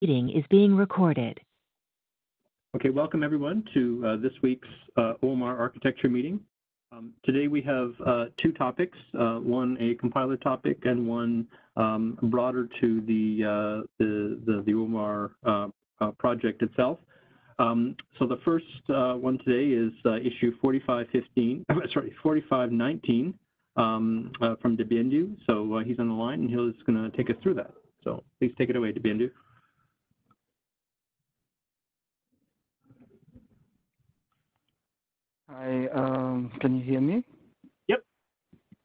meeting is being recorded. Okay, welcome everyone to uh, this week's uh, architecture meeting. Um, today we have uh, two topics, uh, one a compiler topic and one um, broader to the, uh, the, the, the, uh, project itself. Um, so the first one today is issue 4515, sorry, 4519 um, from Dibyendu. So he's on the line and he's going to take us through that. So please take it away, Dibyendu. Hi, um, can you hear me? Yep.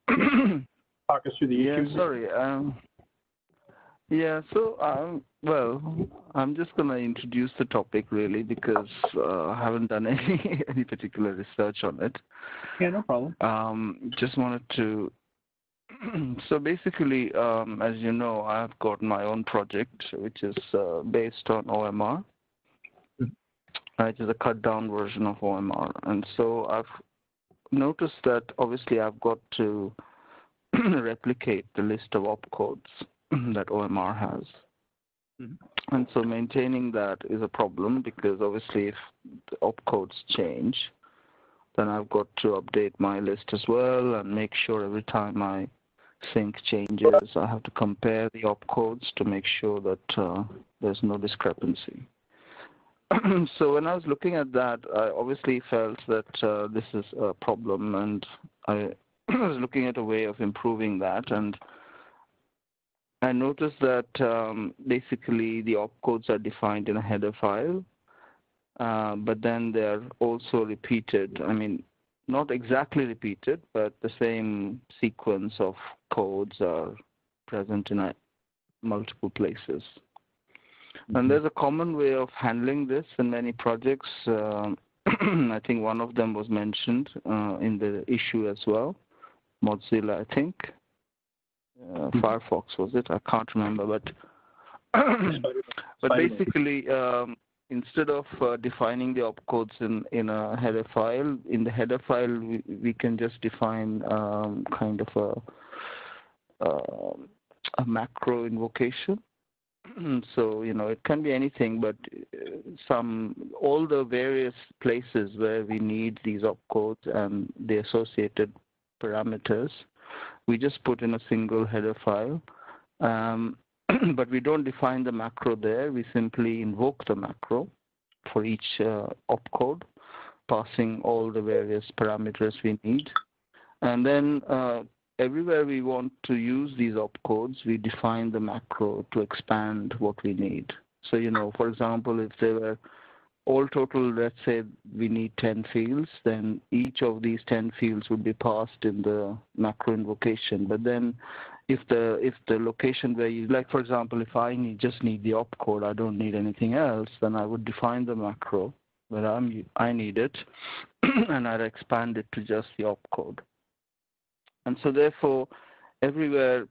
Talk us through the yeah, issues. sorry. Um, yeah, so, um, well, I'm just going to introduce the topic really because uh, I haven't done any, any particular research on it. Yeah, no problem. Um, just wanted to, so basically, um, as you know, I've got my own project which is uh, based on OMR which is a cut down version of OMR. And so I've noticed that obviously I've got to replicate the list of opcodes that OMR has. Mm-hmm. And so maintaining that is a problem because obviously if the opcodes change, then I've got to update my list as well and make sure every time I sync changes, I have to compare the opcodes to make sure that uh, there's no discrepancy. so when I was looking at that, I obviously felt that uh, this is a problem, and I was looking at a way of improving that. And I noticed that um, basically the opcodes are defined in a header file, uh, but then they're also repeated. I mean, not exactly repeated, but the same sequence of codes are present in a, multiple places. And mm-hmm. there's a common way of handling this in many projects. Uh, I think one of them was mentioned uh, in the issue as well. Mozilla, I think. Uh, mm-hmm. Firefox was it? I can't remember, but but basically, um, instead of uh, defining the opcodes in in a header file, in the header file we, we can just define um, kind of a uh, a macro invocation so you know it can be anything but uh, some all the various places where we need these opcodes and the associated parameters we just put in a single header file. Um, but we don't define the macro there. We simply invoke the macro for each uh, opcode passing all the various parameters we need. And then uh, everywhere we want to use these opcodes, we define the macro to expand what we need. So, you know, for example, if there were all total, let's say we need 10 fields, then each of these 10 fields would be passed in the macro invocation. But then if the if the location where you, like for example, if I need, just need the opcode, I don't need anything else, then I would define the macro where I'm, I need it, and I'd expand it to just the opcode. And so therefore, everywhere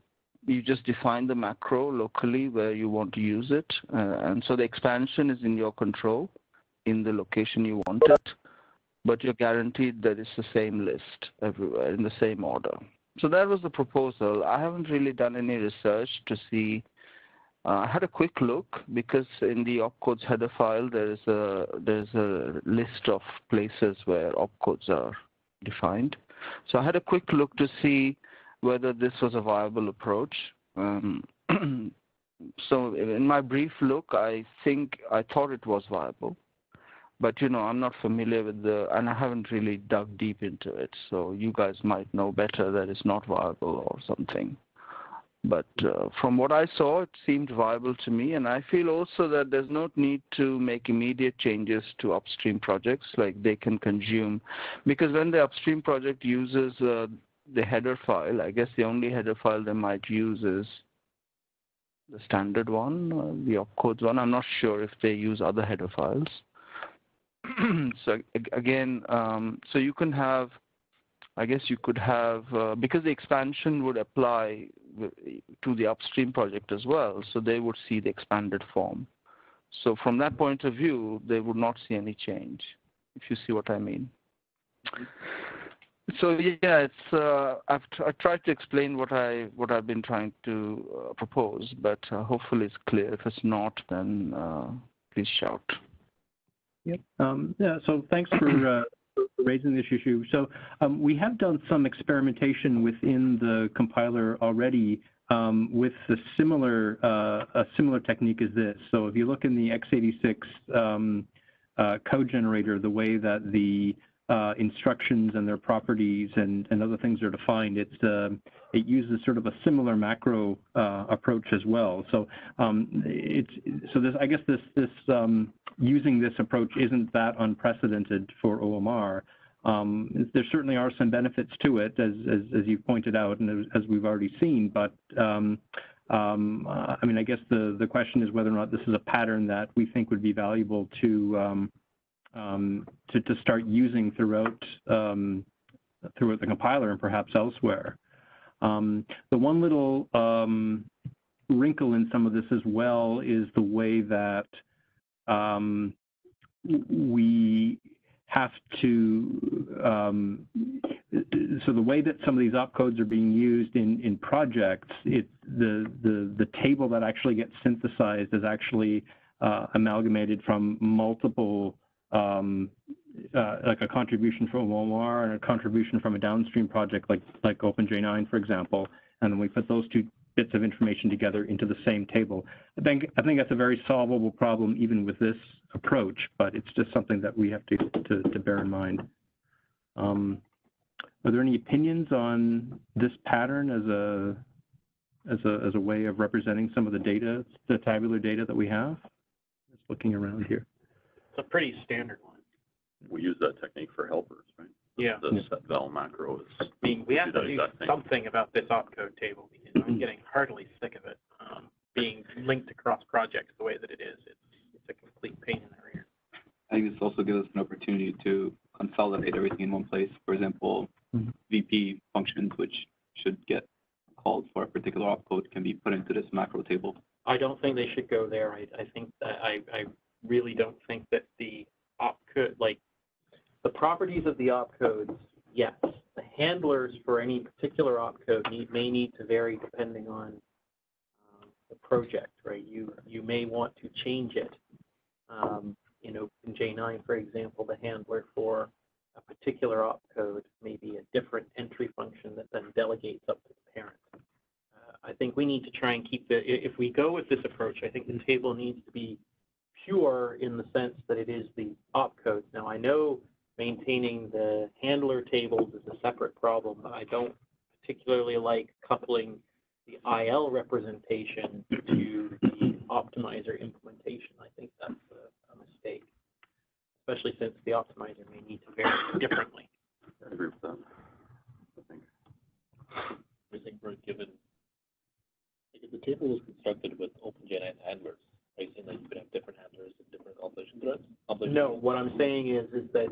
you just define the macro locally where you want to use it. Uh, and so the expansion is in your control in the location you want it, but you're guaranteed that it's the same list everywhere in the same order. So that was the proposal. I haven't really done any research to see. Uh, I had a quick look because in the opcodes header file there's a there's a list of places where opcodes are defined. So I had a quick look to see whether this was a viable approach. Um, so in my brief look, I think I thought it was viable, but you know I'm not familiar with the and I haven't really dug deep into it. So you guys might know better that it's not viable or something. But uh, from what I saw, it seemed viable to me, and I feel also that there's no need to make immediate changes to upstream projects, like they can consume, because when the upstream project uses uh, the header file, I guess the only header file they might use is the standard one, uh, the opcodes one. I'm not sure if they use other header files. so again, um, so you can have I guess you could have, uh, because the expansion would apply to the upstream project as well, so they would see the expanded form. So from that point of view, they would not see any change, if you see what I mean. So yeah, it's uh, I've tr- I tried to explain what I what I've been trying to uh, propose, but uh, hopefully it's clear. If it's not, then uh, please shout. Yep. Um, yeah. So thanks for, uh, for raising this issue. So um, we have done some experimentation within the compiler already um, with a similar uh, a similar technique as this. So if you look in the x86 um, uh, code generator, the way that the uh, instructions and their properties and, and other things are defined, it's uh, it uses sort of a similar macro uh, approach as well. So um, it's so this I guess this this um, using this approach isn't that unprecedented for OMR. Um, there certainly are some benefits to it, as as, as you pointed out, and as, we've already seen. But um, um, I mean, I guess the the question is whether or not this is a pattern that we think would be valuable to um, to, to start using throughout um, throughout the compiler and perhaps elsewhere. Um, the one little um, wrinkle in some of this as well is the way that um, we have to, um, so the way that some of these opcodes are being used in, in projects, it, the, the, the table that actually gets synthesized is actually uh, amalgamated from multiple um, like a contribution from OMR and a contribution from a downstream project like like OpenJ9, for example, and then we put those two bits of information together into the same table. I think I think that's a very solvable problem even with this approach, but it's just something that we have to to, to bear in mind. Um, are there any opinions on this pattern as a as a as a way of representing some of the data, the tabular data that we have? Just looking around here. It's a pretty standard one. We use that technique for helpers, right? Yeah. The set val macro is, I mean, we have to do something about this opcode table because I'm getting heartily sick of it um, being linked across projects the way that it is. It's, it's a complete pain in the rear. I think this also gives us an opportunity to consolidate everything in one place. For example, Mhm. VP functions, which should get called for a particular opcode, can be put into this macro table. I don't think they should go there. I, I think that I, I really don't think that the opcode, like, the properties of the opcodes, yes. The handlers for any particular opcode need, may need to vary depending on um, the project, right? You, you may want to change it. Um, in OpenJ9, for example, the handler for a particular opcode may be a different entry function that then delegates up to the parent. Uh, I think we need to try and keep the, if we go with this approach, I think the table needs to be pure in the sense that it is the opcodes. Now, I know maintaining the handler tables is a separate problem. But I don't particularly like coupling the IL representation to the optimizer implementation. I think that's a, a mistake, especially since the optimizer may need to vary differently. I agree with that. I think. we think we're given, like if the table was constructed with OpenJ9 handlers, are you saying that you could have different handlers and different compilation threads? No, what I'm saying is, is that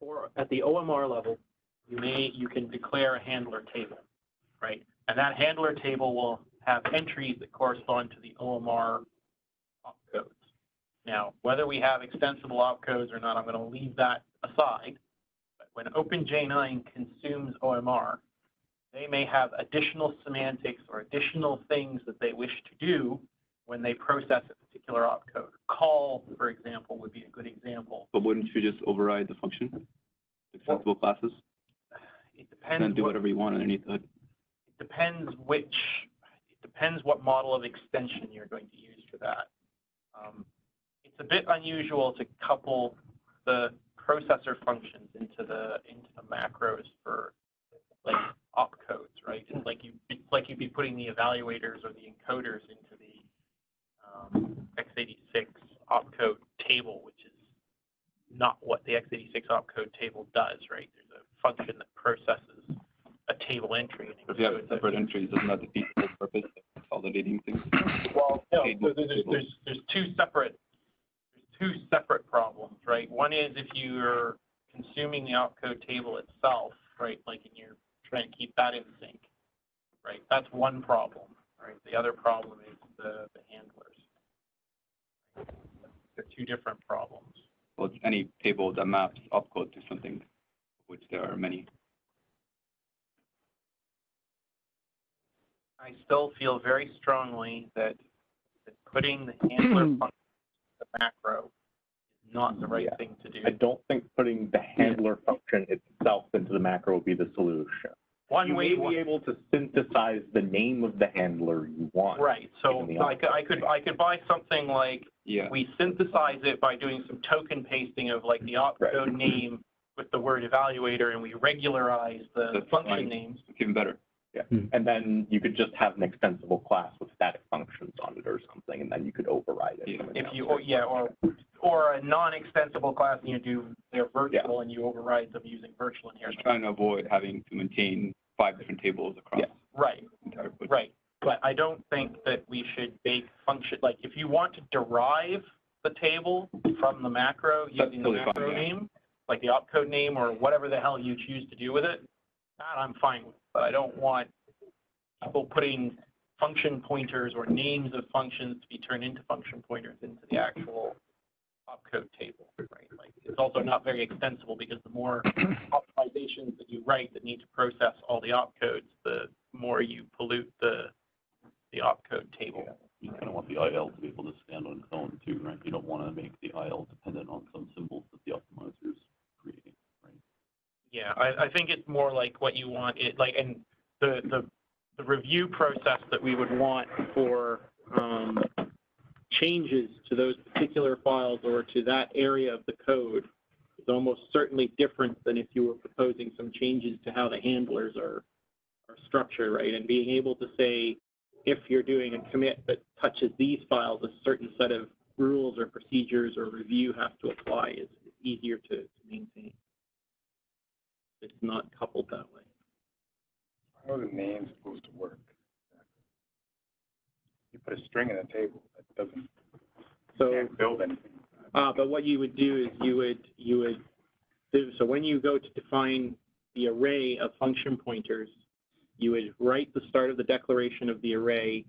for, at the OMR level, you may, you can declare a handler table, right? And that handler table will have entries that correspond to the OMR opcodes. Now, whether we have extensible opcodes or not, I'm going to leave that aside. But when OpenJ9 consumes OMR, they may have additional semantics or additional things that they wish to do when they process a particular opcode. Call, for example, would be a good example. But wouldn't you just override the function? Extensible classes, It and depends. then do what- whatever you want underneath the hood? it depends which, it depends what model of extension you're going to use for that. Um, it's a bit unusual to couple the processor functions into the into the macros for like opcodes, right? It's like you it's like you'd be putting the evaluators or the encoders into the um, x86 opcode table, which is not what the x86 opcode table does, right? There's a function that processes a table entry. And If you have separate entries, doesn't that defeat the purpose of consolidating things? Well, no, so there's, there's, there's two separate, there's two separate problems, right? One is if you're consuming the opcode table itself, right, like and you're trying to keep that in sync, right? That's one problem, right? The other problem is the, the handlers. The two different problems. Well, any table that maps opcode to something, which there are many. I still feel very strongly that, that putting the handler function the macro is not the right yeah. thing to do. I don't think putting the handler function itself into the macro will be the solution. One You way, may be able to synthesize the name of the handler you want. right, so the I could, I could, I could buy something like, Yeah. we synthesize it by doing some token pasting of like the opcode name with the word evaluator, and we regularize the That's function names. It's even better. Hmm. And then you could just have an extensible class with static functions on it or something, and then you could override it. Yeah. If you, or, yeah, or, or a non-extensible class, and you do, they're Yeah. virtual, and you override them using virtual Just inheritance. trying to avoid having to maintain five different tables across Yeah. Right, entire right. But I don't think that we should bake function, like, if you want to derive the table from the macro using the totally fine, macro yeah. name, like the opcode name or whatever the hell you choose to do with it, that I'm fine with. But I don't want people putting function pointers or names of functions to be turned into function pointers into the actual opcode table, right? Like, it's also not very extensible because the more optimizations that you write that need to process all the opcodes, the more you pollute the, the opcode table. You kind of want the IL to be able to stand on its own too, right? You don't want to make the IL dependent on some symbols that the optimizer is creating, right? Yeah, I, I think it's more like what you want, it, like, and the, the, the review process that we would want for, um, changes to those particular files or to that area of the code is almost certainly different than if you were proposing some changes to how the handlers are, are structured, right? And being able to say, if you're doing a commit that touches these files, a certain set of rules or procedures or review has to apply is easier to, not coupled that way. How are the names supposed to work? You put a string in a table, that doesn't, So, can't build anything. uh, but what you would do is you would, you would do, so when you go to define the array of function pointers, you would write the start of the declaration of the array.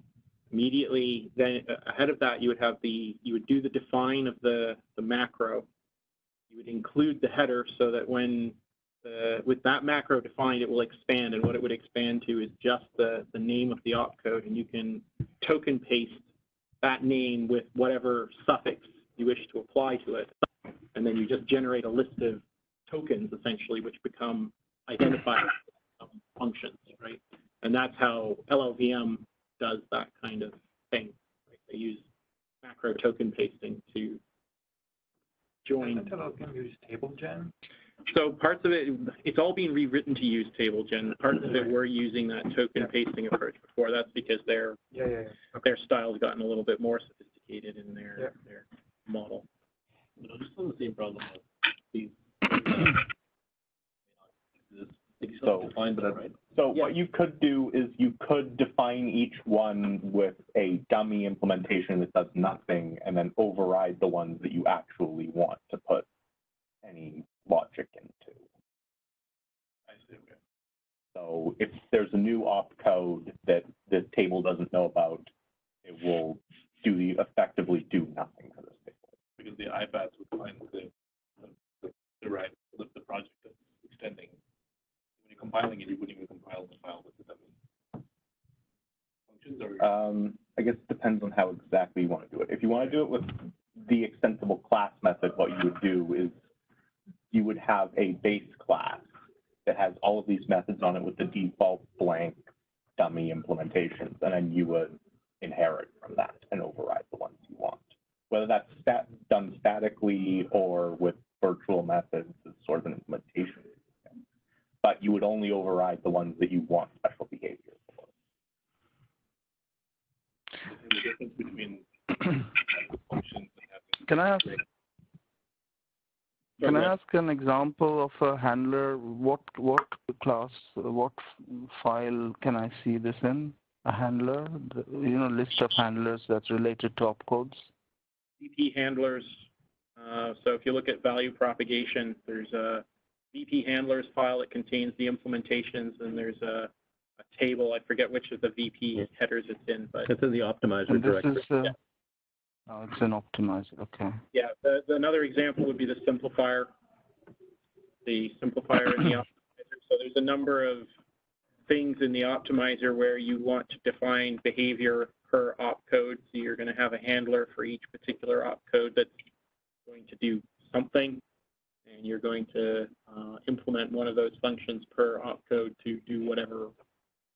Immediately, then uh, ahead of that, you would have the, you would do the define of the, the macro. You would include the header so that when with that macro defined, it will expand, and what it would expand to is just the, the name of the opcode, and you can token paste that name with whatever suffix you wish to apply to it. And then you just generate a list of tokens essentially, which become identified um, functions, right? And that's how LLVM does that kind of thing. Right? They use macro token pasting to join. can use TableGen? So parts of it, it's all being rewritten to use TableGen. Parts of it we're using that token pasting approach before. That's because their Yeah, yeah, yeah. their style's gotten a little bit more sophisticated in Yeah. their their model. You know, just on the same problem with these. So- still define, but right? So what you could do is you could define each one with a dummy implementation that does nothing and then override the ones that you actually want to put any logic into. I see. So if there's a new opcode that the table doesn't know about, it will do the, effectively do nothing for this table. Because the iPads would find the, the, right, the, the project that's extending. When you're compiling it, you wouldn't even compile the file with the functions or. Um, I guess it depends on how exactly you want to do it. If you want to do it with the extensible class method, what you would do is you would have a base class that has all of these methods on it with the default blank dummy implementations, and then you would inherit from that and override the ones you want. Whether that's stat, done statically or with virtual methods is sort of an implementation. But you would only override the ones that you want special behavior for. the difference between functions and having. Can I ask, can I ask an example of a handler? What, what class, what file can I see this in? A handler, The- you know, list of handlers that's related to opcodes? VP handlers. Uh, so if you look at value propagation, there's a VP handlers file that contains the implementations, and there's a, a table. I forget which of the VP headers it's in, but It's in the optimizer directory. is, uh, oh, it's an optimizer, okay. yeah. The, the, another example would be the simplifier. The simplifier and the optimizer. So there's a number of things in the optimizer where you want to define behavior per opcode. So you're going to have a handler for each particular opcode that's going to do something. And you're going to uh, implement one of those functions per opcode to do whatever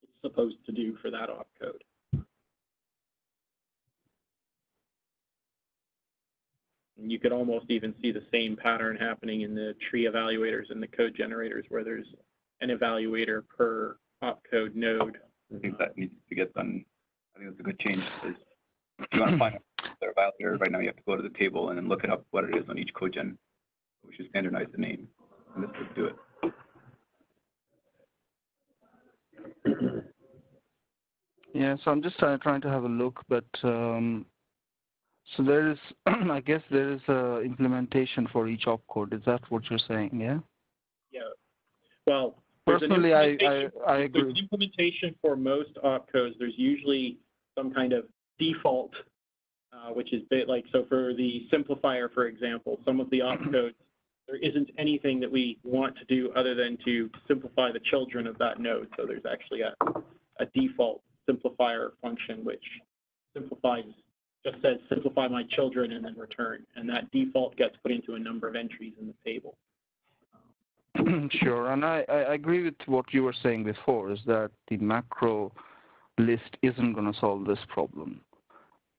it's supposed to do for that opcode. And you could almost even see the same pattern happening in the tree evaluators and the code generators where there's an evaluator per opcode node. I think that needs to get done. I think that's a good change because if you want to find their evaluator, right now you have to go to the table and then look it up what it is on each code gen. We should standardize the name and this would do it. Yeah, so I'm just trying, trying to have a look, but um, so there is, I guess there is a implementation for each opcode. Is that what you're saying? Yeah. Yeah. Well, Personally, I, I, I There's agree. an implementation for most opcodes. There's usually some kind of default, uh, which is bit like, so for the simplifier, for example, some of the opcodes, there isn't anything that we want to do other than to simplify the children of that node. So there's actually a, a default simplifier function which simplifies, just says simplify my children and then return. And that default gets put into a number of entries in the table. Sure, and I, I agree with what you were saying before, is that the macro list isn't going to solve this problem.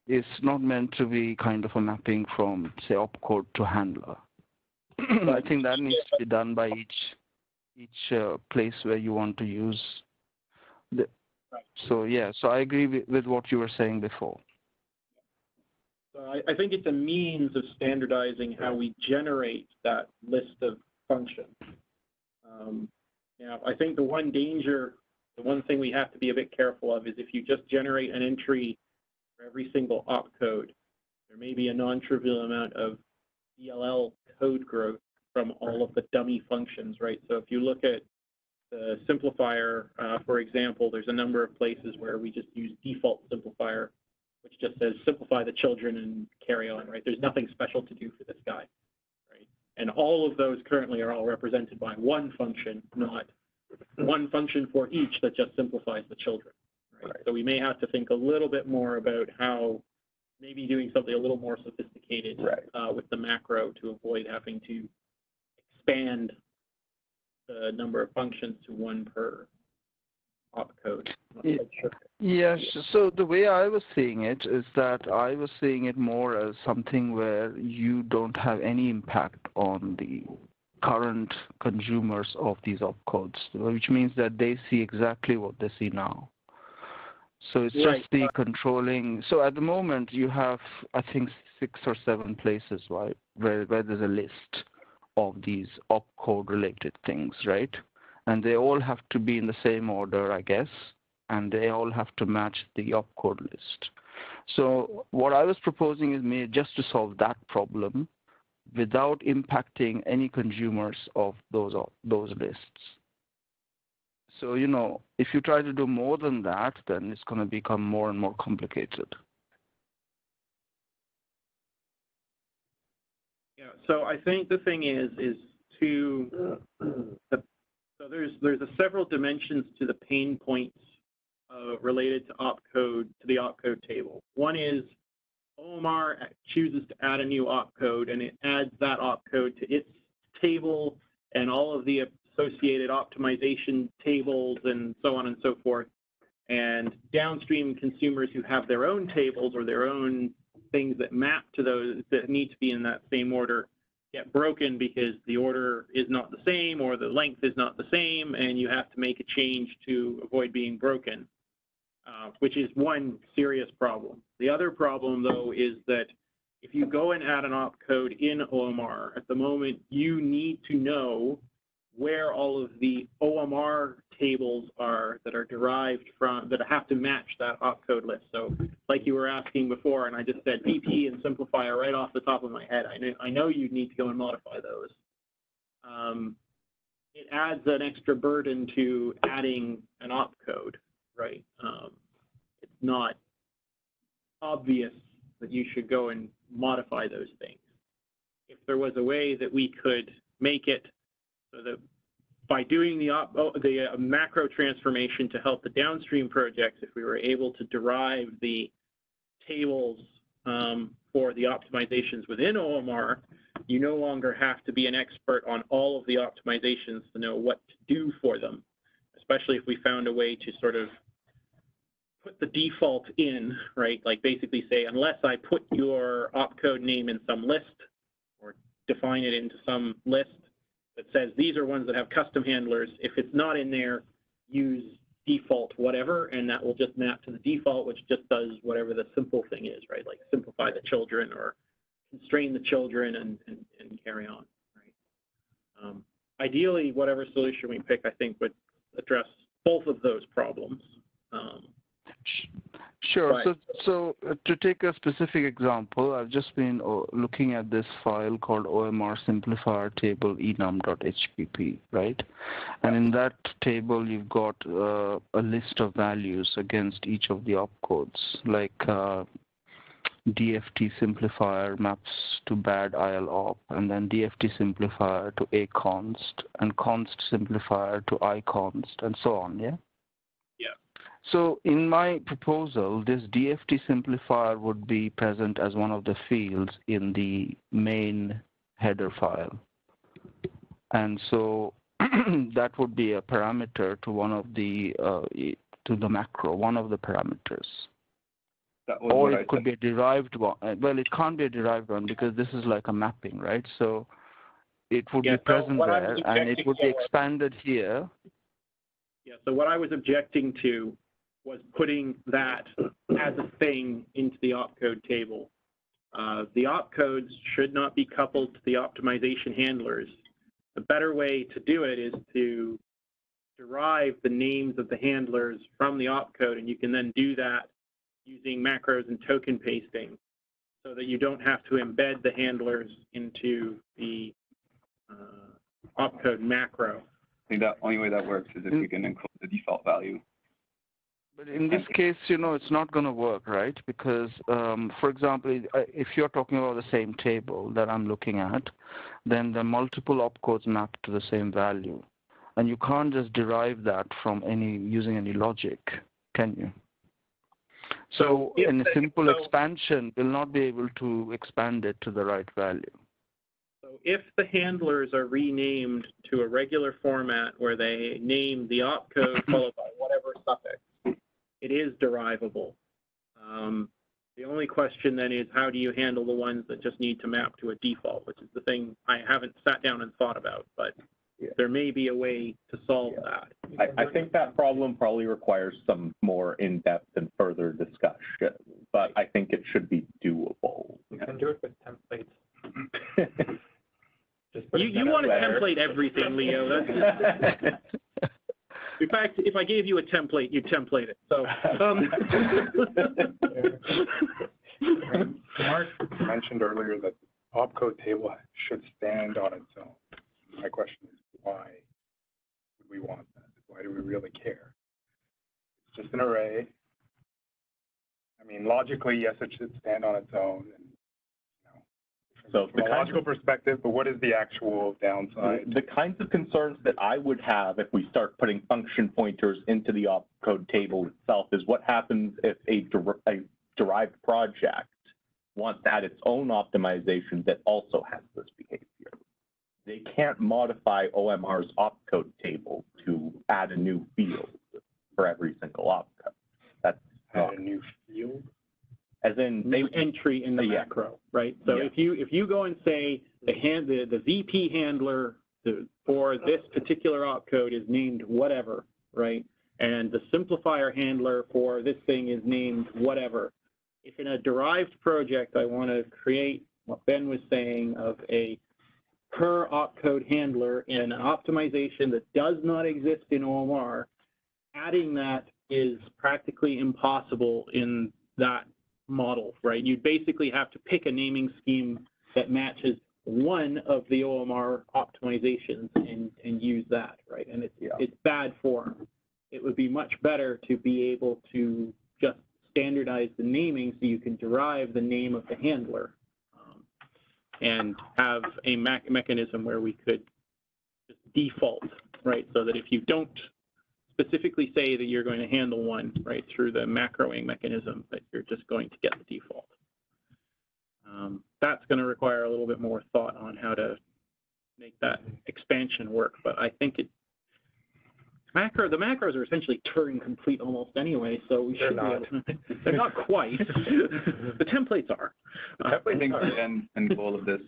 It's not meant to be kind of a mapping from, say, opcode to handler. I think that needs to be done by each each uh, place where you want to use the. Right. So yeah, so I agree with, with what you were saying before. I, think it's a means of standardizing how we generate that list of functions. Um, I think the one danger, the one thing we have to be a bit careful of is if you just generate an entry for every single opcode, there may be a non-trivial amount of DLL code growth from all of the dummy functions, right? So if you look at the simplifier, uh, for example, there's a number of places where we just use default simplifier which just says simplify the children and carry on, right? There's nothing special to do for this guy, right? And all of those currently are all represented by one function, not one function for each that just simplifies the children, right? So we may have to think a little bit more about how maybe doing something a little more sophisticated Right. uh, with the macro to avoid having to expand the number of functions to one per opcode. I'm not Yeah. quite sure. Yes. So the way I was seeing it is that I was seeing it more as something where you don't have any impact on the current consumers of these opcodes, which means that they see exactly what they see now. So it's Right. just the controlling. So at the moment you have, I think, six or seven places, right, where where there's a list of these opcode related things, right? And they all have to be in the same order, I guess and they all have to match the opcode list. So what I was proposing is me just to solve that problem without impacting any consumers of those those lists. So you know, if you try to do more than that, then it's going to become more and more complicated. Yeah, so I think the thing is, is to, the, so there's, there's a several dimensions to the pain points uh, related to opcode, to the opcode table. One is OMR chooses to add a new opcode and it adds that opcode to its table and all of the associated optimization tables and so on and so forth. And downstream consumers who have their own tables or their own things that map to those that need to be in that same order get broken because the order is not the same or the length is not the same and you have to make a change to avoid being broken, uh, which is one serious problem. The other problem, though, is that if you go and add an opcode in OMR, at the moment you need to know where all of the OMR tables are that are derived from, that have to match that opcode list. So like you were asking before, and I just said VP and simplifier right off the top of my head. I know, I know you need to go and modify those. Um, it adds an extra burden to adding an opcode, right? Um, it's not obvious that you should go and modify those things. If there was a way that we could make it so that by doing the, oh, the uh, macro transformation to help the downstream projects, if we were able to derive the tables um, for the optimizations within OMR, you no longer have to be an expert on all of the optimizations to know what to do for them, especially if we found a way to sort of put the default in, right? Like basically say, unless I put your opcode name in some list or define it into some list that says these are ones that have custom handlers, if it's not in there, use default whatever, and that will just map to the default, which just does whatever the simple thing is, right? Like simplify the children or constrain the children and, and, and carry on, right? Um, ideally, whatever solution we pick, I think would address both of those problems. Um, Sure. Right. So, so uh, to take a specific example, I've just been uh, looking at this file called OMR simplifier table enum.hpp, right? And in that table, you've got uh, a list of values against each of the opcodes, like uh, DFT simplifier maps to bad IL op, and then DFT simplifier to a const, and const simplifier to I const, and so on, yeah? So in my proposal, this DFT simplifier would be present as one of the fields in the main header file. And so that would be a parameter to one of the, uh, to the macro, one of the parameters. Or it could be a derived one. Uh, Well, it can't be a derived one because this is like a mapping, right? So it would Yeah, be present I there and it would be expanded here. Yeah, so what I was objecting to was putting that as a thing into the opcode table. Uh, the opcodes should not be coupled to the optimization handlers. The better way to do it is to derive the names of the handlers from the opcode, and you can then do that using macros and token pasting so that you don't have to embed the handlers into the uh, opcode macro. I think the only way that works is if we can encode the default value. But in this case, you know, it's not going to work, right? Because, um, for example, uh, if you're talking about the same table that I'm looking at, then the multiple opcodes map to the same value. And you can't just derive that from any using any logic, can you? So if in a simple so- expansion, we'll not be able to expand it to the right value. So if the handlers are renamed to a regular format where they name the opcode followed by whatever suffix, it is derivable. Um, the only question then is how do you handle the ones that just need to map to a default, which is the thing I haven't sat down and thought about, but Yeah. there may be a way to solve that. I, I think that problem probably requires some more in-depth and further discussion, but I think it should be doable. You can do it with templates. Just You, putting you want to template everything, Leo. In fact, if I gave you a template, you'd template it. So, um, Mark mentioned earlier that opcode table should stand on its own. My question is, why would we want that? Why do we really care? It's just an array. I mean, logically, yes, it should stand on its own and, So from the logical perspective, but what is the actual downside? The kinds of concerns that I would have if we start putting function pointers into the opcode table itself is what happens if a, der- a derived project wants to add its own optimization that also has this behavior. They can't modify OMR's opcode table to add a new field for every single opcode. That's Add a new field? As in, mm-hmm. they, new entry in the macro, right? So if you, if you go and say the hand, the, the VP handler for this particular opcode is named whatever, right? And the simplifier handler for this thing is named whatever. If in a derived project, I want to create what Ben was saying of a per opcode handler in an optimization that does not exist in OMR, adding that is practically impossible in that model, right? You'd basically have to pick a naming scheme that matches one of the OMR optimizations and, and use that, right? And it's, Yeah. it's bad form. It would be much better to be able to just standardize the naming so you can derive the name of the handler um, and have a mech- mechanism where we could just default right? So that if you don't specifically say that you're going to handle one, right, through the macroing mechanism, but you're just going to get the default. Um, that's going to require a little bit more thought on how to make that expansion work, but I think it macro the macros are essentially Turing complete almost anyway, so we They're should not. be able to, they're not quite. the templates are. Uh, I think the end, end goal of this,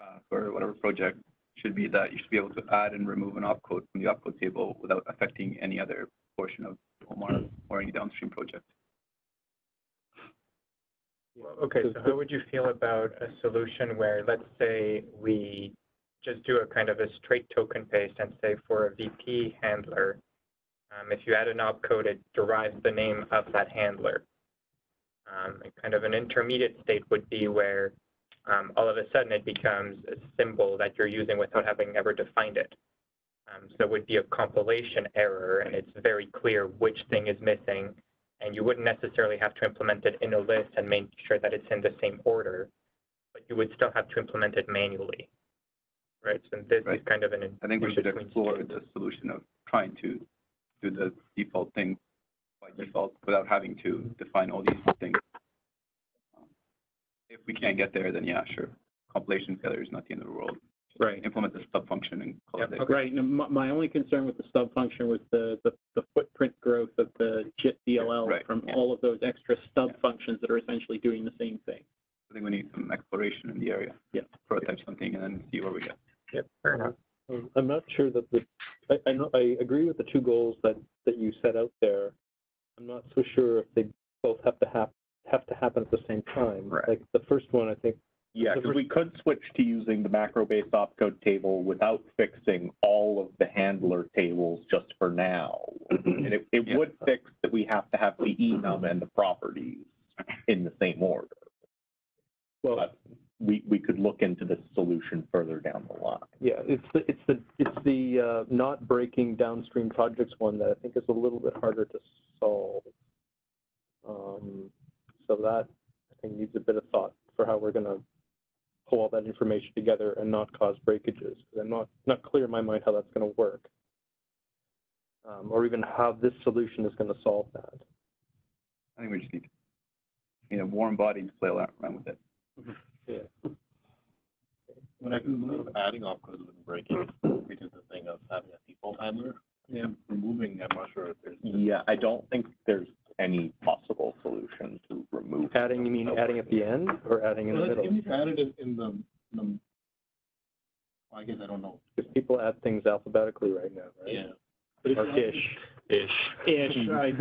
uh, for whatever project, should be that you should be able to add and remove an opcode from the opcode table without affecting any other portion of OMR or any downstream project. Okay, so how would you feel about a solution where, let's say, we just do a kind of a straight token paste and say for a VP handler, um, if you add an opcode, it derives the name of that handler. Um, kind of an intermediate state would be where um, all of a sudden it becomes a symbol that you're using without having ever defined it. Um, so it would be a compilation error, and it's very clear which thing is missing, and you wouldn't necessarily have to implement it in a list and make sure that it's in the same order, but you would still have to implement it manually. Right, so this is kind of an I think we should explore the solution of trying to do the default thing by default without having to define all these things. If we can't get there, then yeah, sure. Compilation failure is not the end of the world. Right. Implement the stub function and call it Yep, a okay. Right. And my, my only concern with the stub function was the, the, the footprint growth of the JIT DLL Right, from yeah. all of those extra stub Yeah. functions that are essentially doing the same thing. I think we need some exploration in the area. Yeah. Prototype something and then see where we get. Yep, fair enough. Um, I'm not sure that the, I, I know, I agree with the two goals that, that you set out there. I'm not so sure if they both have to hap, have to happen at the same time. Right. Like, the first one, I think, Yeah, because we could switch to using the macro-based opcode table without fixing all of the handler tables just for now. And it, it Yeah. would fix that we have to have the enum and the properties in the same order. well, But we, we could look into this solution further down the line. yeah, it's the, it's the, it's the, uh, not breaking downstream projects one that I think is a little bit harder to solve. Um, so that, I think, needs a bit of thought for how we're gonna pull all that information together and not cause breakages. I'm not, not clear in my mind how that's gonna work. Um, or even how this solution is gonna solve that. I think we just need, you know, warm bodies to play around with it. Yeah. When I do adding opcodes and breaking, we did the thing of having a default handler. Yeah. Removing, I'm not sure if there's. Yeah, I don't think there's any possible solution to remove. Adding, you mean adding at the end or adding in the middle? Even if you added it in the, in the, I guess I don't know. Because people add things alphabetically right now, right? Yeah. But Or ish. Ish. Ish. Hmm. I,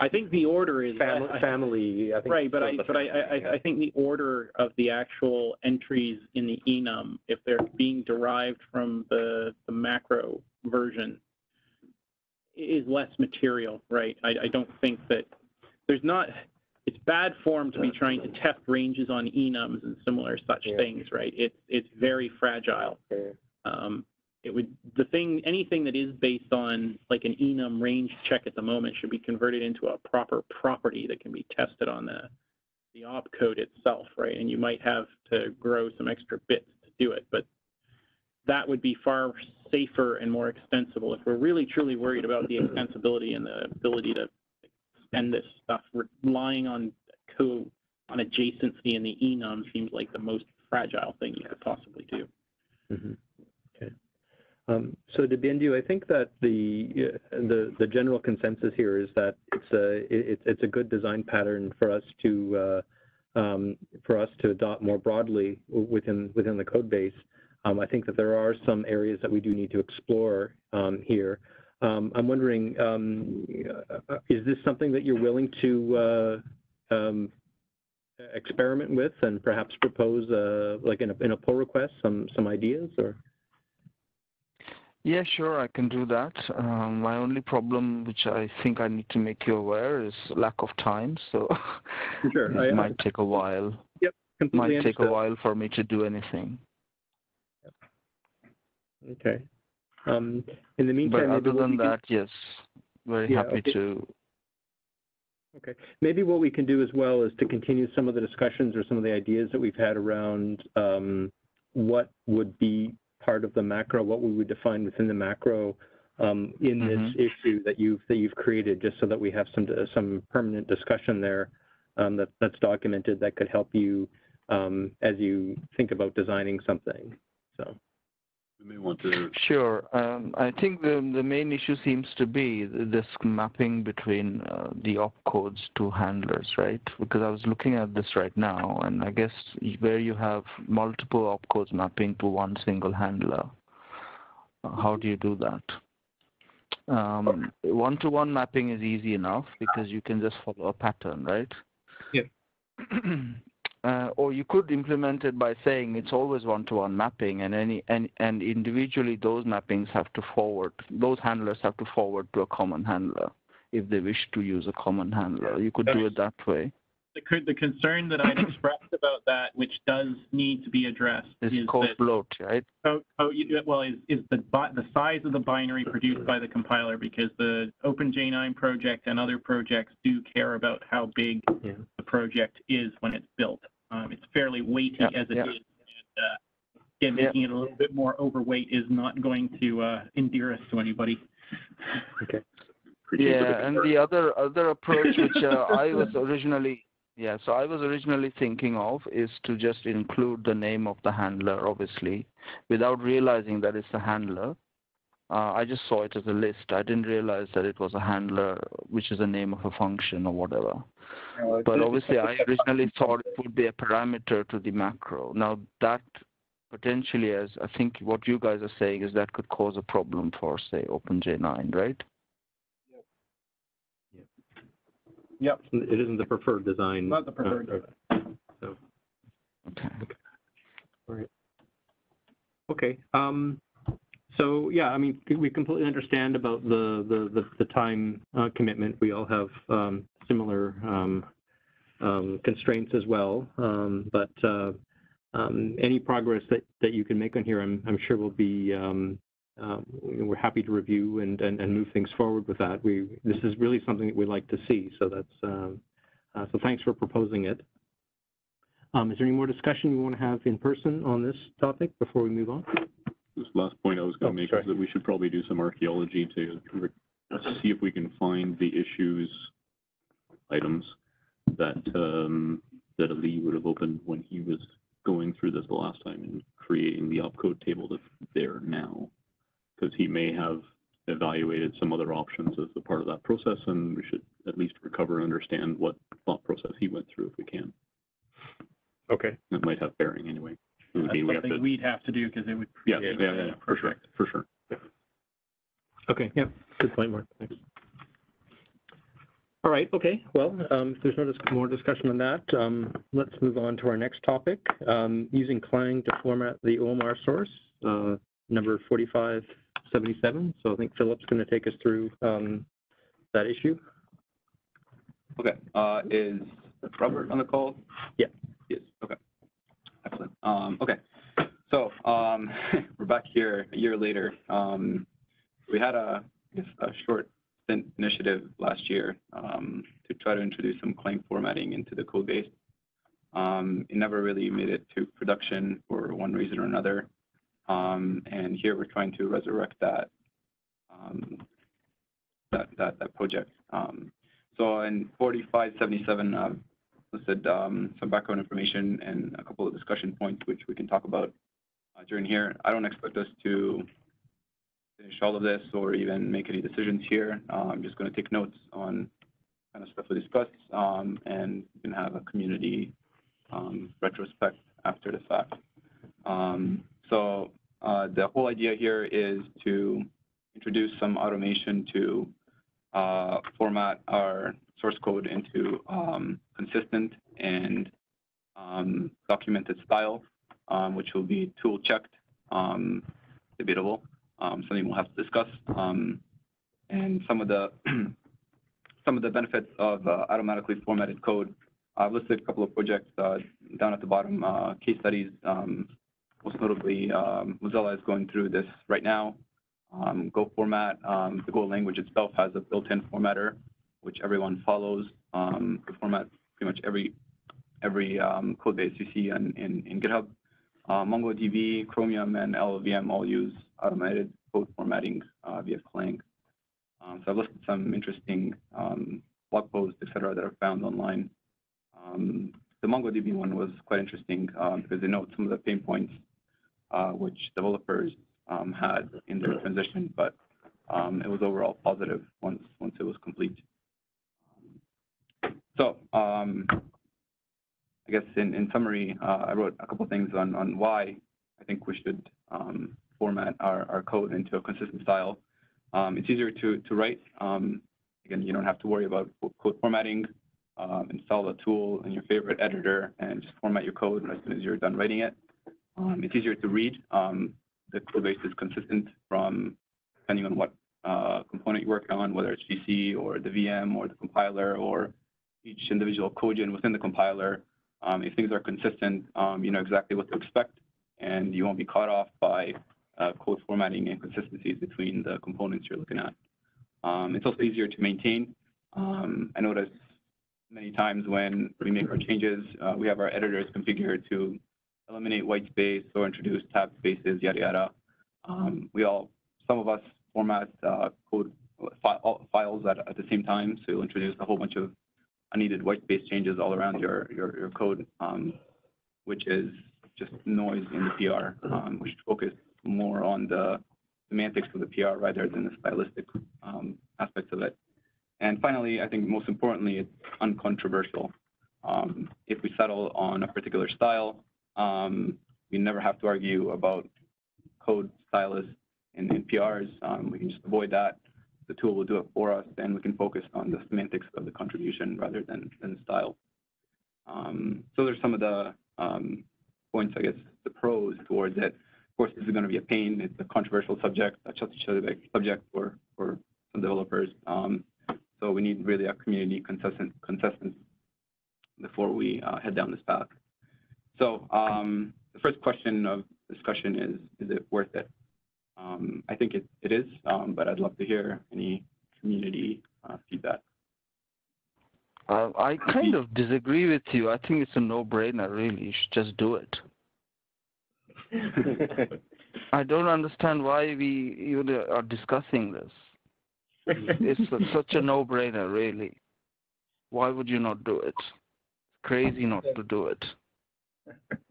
I think the order is Family, I- family, I think. Right, but I, so, but I, I, I think the order of the actual entries in the enum, if they're being derived from the, the macro version, is less material, right? I, I don't think that, there's not, it's bad form to be trying to test ranges on enums and similar such Yeah. things, right? It's, it's very fragile. Okay. Um, it would, the thing, anything that is based on like an enum range check at the moment should be converted into a proper property that can be tested on the, the opcode itself, right? And you might have to grow some extra bits to do it, but that would be far safer and more extensible. If we're really truly worried about the extensibility and the ability to extend this stuff, relying on code, on adjacency in the enum seems like the most fragile thing you could possibly do. Mhm. Okay. Um, So Dibyendu, I think that the, uh, the, the general consensus here is that it's a, it- it's a good design pattern for us to, uh, um, for us to adopt more broadly within, within the code base. Um, I think that there are some areas that we do need to explore um, here. Um, I'm wondering, um, uh, is this something that you're willing to uh, um, experiment with and perhaps propose, uh, like in a, in a pull request, some, some ideas or? Yeah, sure, I can do that. Um, my only problem, which I think I need to make you aware, is lack of time. So Sure, it might take a while. Completely Might take a while for me to do anything. Okay. Um, in the meantime, maybe other than can- that, yes, very Yeah, happy okay. to. Okay. Maybe what we can do as well is to continue some of the discussions or some of the ideas that we've had around um, what would be part of the macro, what we would define within the macro um, in this issue that you've that you've created, just so that we have some some permanent discussion there um, that that's documented that could help you um, as you think about designing something. So. We may want to, Sure. Um, I think the the main issue seems to be this mapping between uh, the opcodes to handlers, right? Because I was looking at this right now, and I guess where you have multiple opcodes mapping to one single handler, uh, how do you do that? Um, one-to-one mapping is easy enough because you can just follow a pattern, right? Yep. uh, or you could implement it by saying it's always one-to-one mapping, and any and and individually those mappings have to forward. Those handlers have to forward to a common handler if they wish to use a common handler. You could do it that way. The, the concern that I'd expressed about that, which does need to be addressed, It's is code that bloat, right? co- co- you- well, is, is the the size of the binary produced by the compiler because the OpenJ9 project and other projects do care about how big Yeah. the project is when it's built. Um, it's fairly weighty Yeah, as it is. yeah. And, uh, again, Yeah. making it a little bit more overweight is not going to uh, endear us to anybody. Okay. appreciate Yeah, and the other other approach which uh, I was originally yeah, so I was originally thinking of is to just include the name of the handler, obviously, without realizing that it's a handler. Uh, I just saw it as a list. I didn't realize that it was a handler, which is the name of a function or whatever. Uh, But obviously, I originally thought it would be a parameter to the macro. Now that potentially, as I think what you guys are saying is that could cause a problem for, say, OpenJ9, right? Yep, It isn't the preferred design. Not the preferred uh, So, Okay. okay. Um, so yeah, I mean, we completely understand about the the the, the time uh, commitment. We all have um, similar um, um, constraints as well. Um, but uh, um, any progress that, that you can make on here, I'm I'm sure will be. Um, we're happy to review and, and, and move things forward with that. We this is really something that we'd like to see. So that's uh, so thanks for proposing it. Is there any more discussion you want to have in person on this topic before we move on? This last point I was Oh, gonna make sorry. is that we should probably do some archaeology to see if we can find the issues items that, um, that Ali would have opened when he was going through this the last time and creating the opcode table that's there now. Because he may have evaluated some other options as a part of that process, and we should at least recover and understand what thought process he went through if we can. Okay. That might have bearing anyway. It would That's mean we have something to- we'd have to do because it would Yeah, create yeah, yeah, for sure, project. for sure. Okay, yeah, good point, Mark. Thanks. All right, okay, well, um, if there's no dis- more discussion on that, um, let's move on to our next topic. Um, using Clang to format the OMR source, uh, number 4577. So I think Filip's going to take us through um, that issue. Okay, uh, is Robert on the call? Yeah. Excellent. Um, okay, so, um, we're back here a year later. Um, we had a, a short initiative last year, um, to try to introduce some Clang formatting into the code base. Um, it never really made it to production for one reason or another. Um, and here we're trying to resurrect that, that, that, that project. So in 4577, uh, listed um, some background information and a couple of discussion points, which we can talk about uh, during here. I don't expect us to finish all of this or even make any decisions here. Uh, I'm just going to take notes on kind of stuff we discussed, um, and we can have a community um, retrospect after the fact. Um, so uh, the whole idea here is to introduce some automation to uh, format our source code into um, consistent and um, documented style, um, which will be tool checked, um, debatable, um, something we'll have to discuss, and some of the some of the benefits of uh, automatically formatted code. I've listed a couple of projects uh, down at the bottom, uh, case studies. Most notably, Mozilla is going through this right now. Um, Go format, um, the Go language itself has a built-in formatter, which everyone follows. Um, to format pretty much every every um, code base you see in, in, in GitHub. Uh, MongoDB, Chromium, and LLVM all use automated code formatting uh, via Clang. Um, so I've listed some interesting um, blog posts, et cetera, that are found online. Um, the MongoDB one was quite interesting um, because they note some of the pain points uh, which developers had in their transition, but it was overall positive once once it was complete. So um, I guess in, in summary, uh, I wrote a couple things on, on why I think we should um, format our, our code into a consistent style. Um, it's easier to, to write. Um, again, you don't have to worry about code formatting. Um, install a tool in your favorite editor and just format your code as soon as you're done writing it. Um, it's easier to read. The code base is consistent from depending on what uh, component you're working on, whether it's GC or the VM or the compiler or each individual codegen within the compiler. Um, if things are consistent, um, you know exactly what to expect, and you won't be caught off by uh, code formatting inconsistencies between the components you're looking at. Um, it's also easier to maintain. Um, I notice many times when we make our changes, uh, we have our editors configured to eliminate white space or introduce tab spaces, yada yada. Um, we all, some of us format uh, code fi files at, at the same time, so you'll introduce a whole bunch of unneeded white space changes all around your your, your code, um, which is just noise in the PR. Um, we should focus more on the semantics of the PR rather than the stylistic um, aspects of it. And finally, I think most importantly, it's uncontroversial. Um, if we settle on a particular style, um, we never have to argue about code stylus in, in PRs. Um, we can just avoid that. The tool will do it for us, and we can focus on the semantics of the contribution rather than, than style. Um, so there's some of the um, points, I guess, the pros towards it. Of course, this is going to be a pain. It's a controversial subject, a subject for, for some developers. Um, so we need really a community consensus before we uh, head down this path. So um, the first question of discussion is, is it worth it? Um, I think it, it is, um, but I'd love to hear any community uh, feedback. Uh, I kind of disagree with you. I think it's a no-brainer, really. You should just do it. I don't understand why we even are discussing this. It's such a no-brainer, really. Why would you not do it? It's crazy not to do it.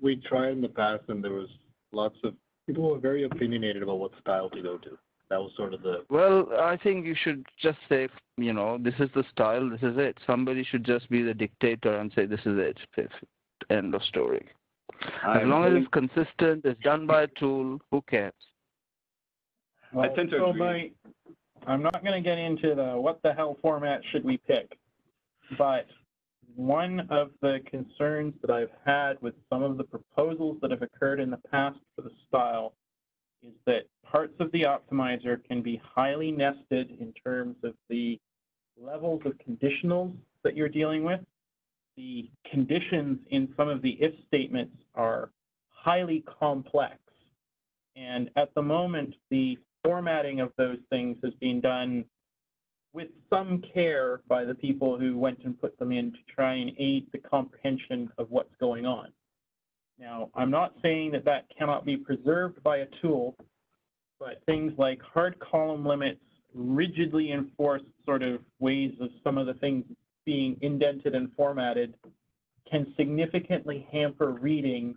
We tried in the past, and there was lots of people were very opinionated about what style to go to. That was sort of the. Well, I think you should just say, you know, this is the style, this is it. Somebody should just be the dictator and say, this is it. End of story. As I'm long as it's consistent, it's done by a tool, who cares? I tend to so agree. my, I'm not going to get into the what the hell format should we pick, but one of the concerns that I've had with some of the proposals that have occurred in the past for the style is that parts of the optimizer can be highly nested in terms of the levels of conditionals that you're dealing with. The conditions in some of the if statements are highly complex. And at the moment, the formatting of those things has been done with some care by the people who went and put them in to try and aid the comprehension of what's going on. Now, I'm not saying that that cannot be preserved by a tool, but things like hard column limits, rigidly enforced sort of ways of some of the things being indented and formatted can significantly hamper reading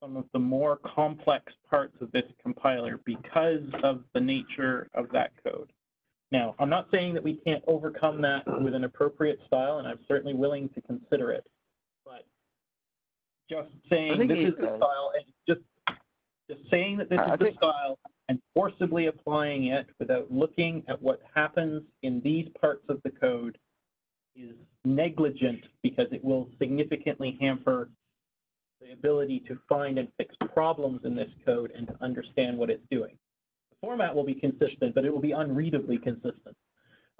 some of the more complex parts of this compiler because of the nature of that code. Now, I'm not saying that we can't overcome that with an appropriate style, and I'm certainly willing to consider it. But just saying this is the style, and just just saying that this is the style and forcibly applying it without looking at what happens in these parts of the code is negligent because it will significantly hamper the ability to find and fix problems in this code and to understand what it's doing. Format will be consistent, but it will be unreadably consistent.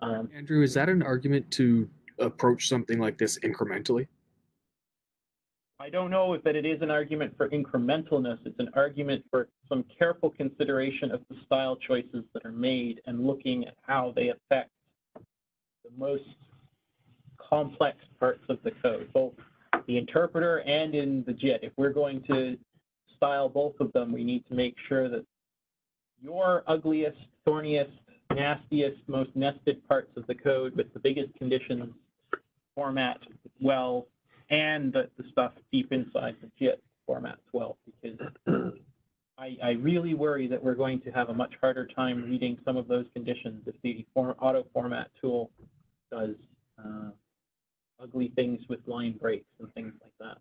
Um, Andrew, is that an argument to approach something like this incrementally? I don't know if that it is an argument for incrementalness. It's an argument for some careful consideration of the style choices that are made and looking at how they affect the most complex parts of the code, both the interpreter and in the JIT. If we're going to style both of them, we need to make sure that your ugliest, thorniest, nastiest, most nested parts of the code with the biggest conditions format well, and the, the stuff deep inside the JIT formats well, because I, I really worry that we're going to have a much harder time reading some of those conditions if the form, auto format tool does uh, ugly things with line breaks and things like that.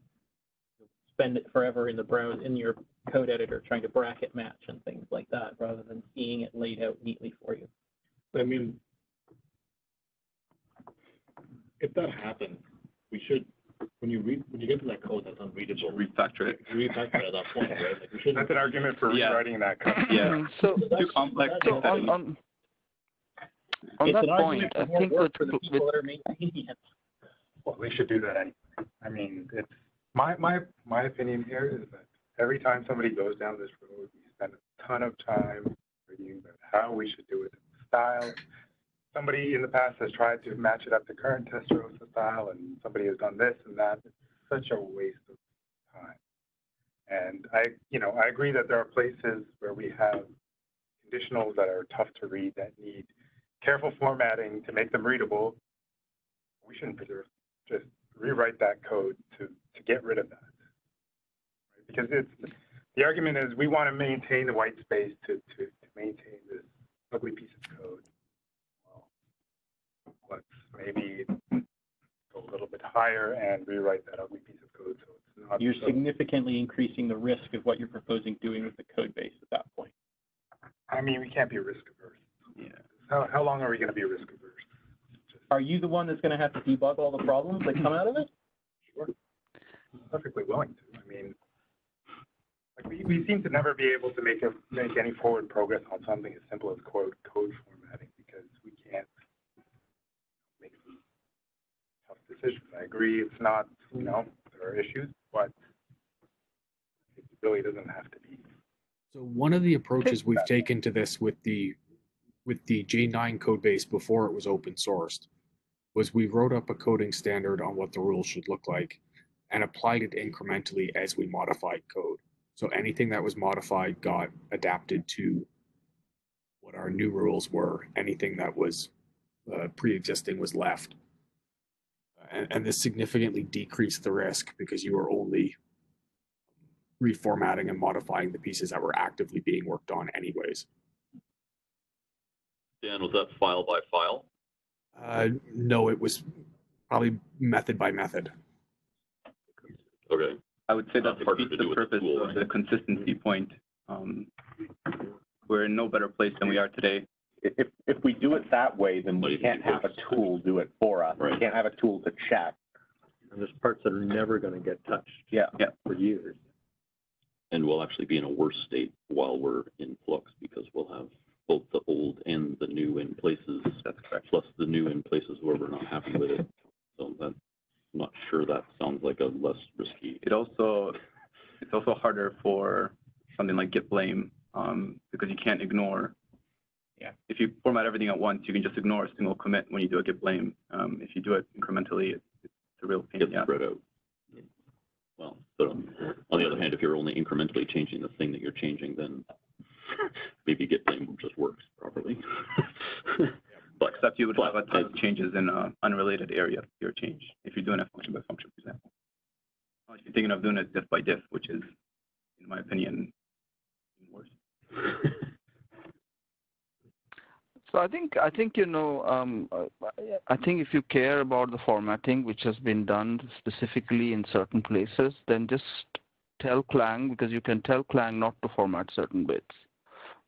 You'll spend it forever in the browse in your code editor trying to bracket match and like that, rather than seeing it laid out neatly for you. I mean, if that happens, we should, when you read, when you get to that code that's unreadable, Refactor it. refactor it at that point, right? Like, we shouldn't. That's an argument for Yeah. rewriting that code. Yeah. Mm-hmm. So, Too complex. so on, on, on it's that an argument point, for I more think work with, for the with people that are maintaining it. Well, we should do that anyway. I mean, it's, my, my, my opinion here is that every time somebody goes down this road, we spend a ton of time about how we should do it, in style. Somebody in the past has tried to match it up to current Testarossa style, and somebody has done this and that. It's such a waste of time. And I, you know, I agree that there are places where we have conditionals that are tough to read that need careful formatting to make them readable. We shouldn't preserve, just rewrite that code to, to get rid of that. Right? Because it's, the argument is we want to maintain the white space to, to, to maintain this ugly piece of code. Well, let's maybe go a little bit higher and rewrite that ugly piece of code so it's not. You're so- significantly increasing the risk of what you're proposing doing with the code base at that point. I mean, we can't be risk averse. Yeah. How, how long are we going to be risk averse? Are you the one that's going to have to debug all the problems that come out of it? Sure. Perfectly willing to. I mean, like we, we seem to never be able to make a, make any forward progress on something as simple as code, code formatting because we can't make tough decisions. I agree it's not, you know, there are issues, but it really doesn't have to be. So one of the approaches we've taken to this with the with the J9 code base before it was open sourced was we wrote up a coding standard on what the rules should look like and applied it incrementally as we modified code. So anything that was modified got adapted to what our new rules were. Anything that was uh, pre-existing was left. And, and this significantly decreased the risk because you were only reformatting and modifying the pieces that were actively being worked on anyways. Dan, was that file by file? Uh, no, it was probably method by method. Okay. I would say that defeats the purpose of the consistency point. Um, we're in no better place than we are today. If, if we do it that way, then we can't have a tool do it for us. We can't have a tool to check. And there's parts that are never going to get touched Yeah. Yeah. for years. And we'll actually be in a worse state while we're in flux because we'll have both the old and the new in places. That's correct. Plus the new in places where we're not happy with it. So that, I'm not sure that sounds like a less risky. It also, it's also harder for something like git blame, um, because you can't ignore. Yeah. If you format everything at once, you can just ignore a single commit when you do a git blame. Um, if you do it incrementally, it's, it's a real pain Gets in spread out. Well, but on on the other hand, if you're only incrementally changing the thing that you're changing, then maybe git blame just works properly. But Except you would But have a ton of changes in an unrelated area of your change, if you're doing a function by function, for example. Or If you're thinking of doing it diff by diff, which is, in my opinion, worse. So I think I think you know um, uh, I think if you care about the formatting which has been done specifically in certain places, then just tell Clang because you can tell Clang not to format certain bits.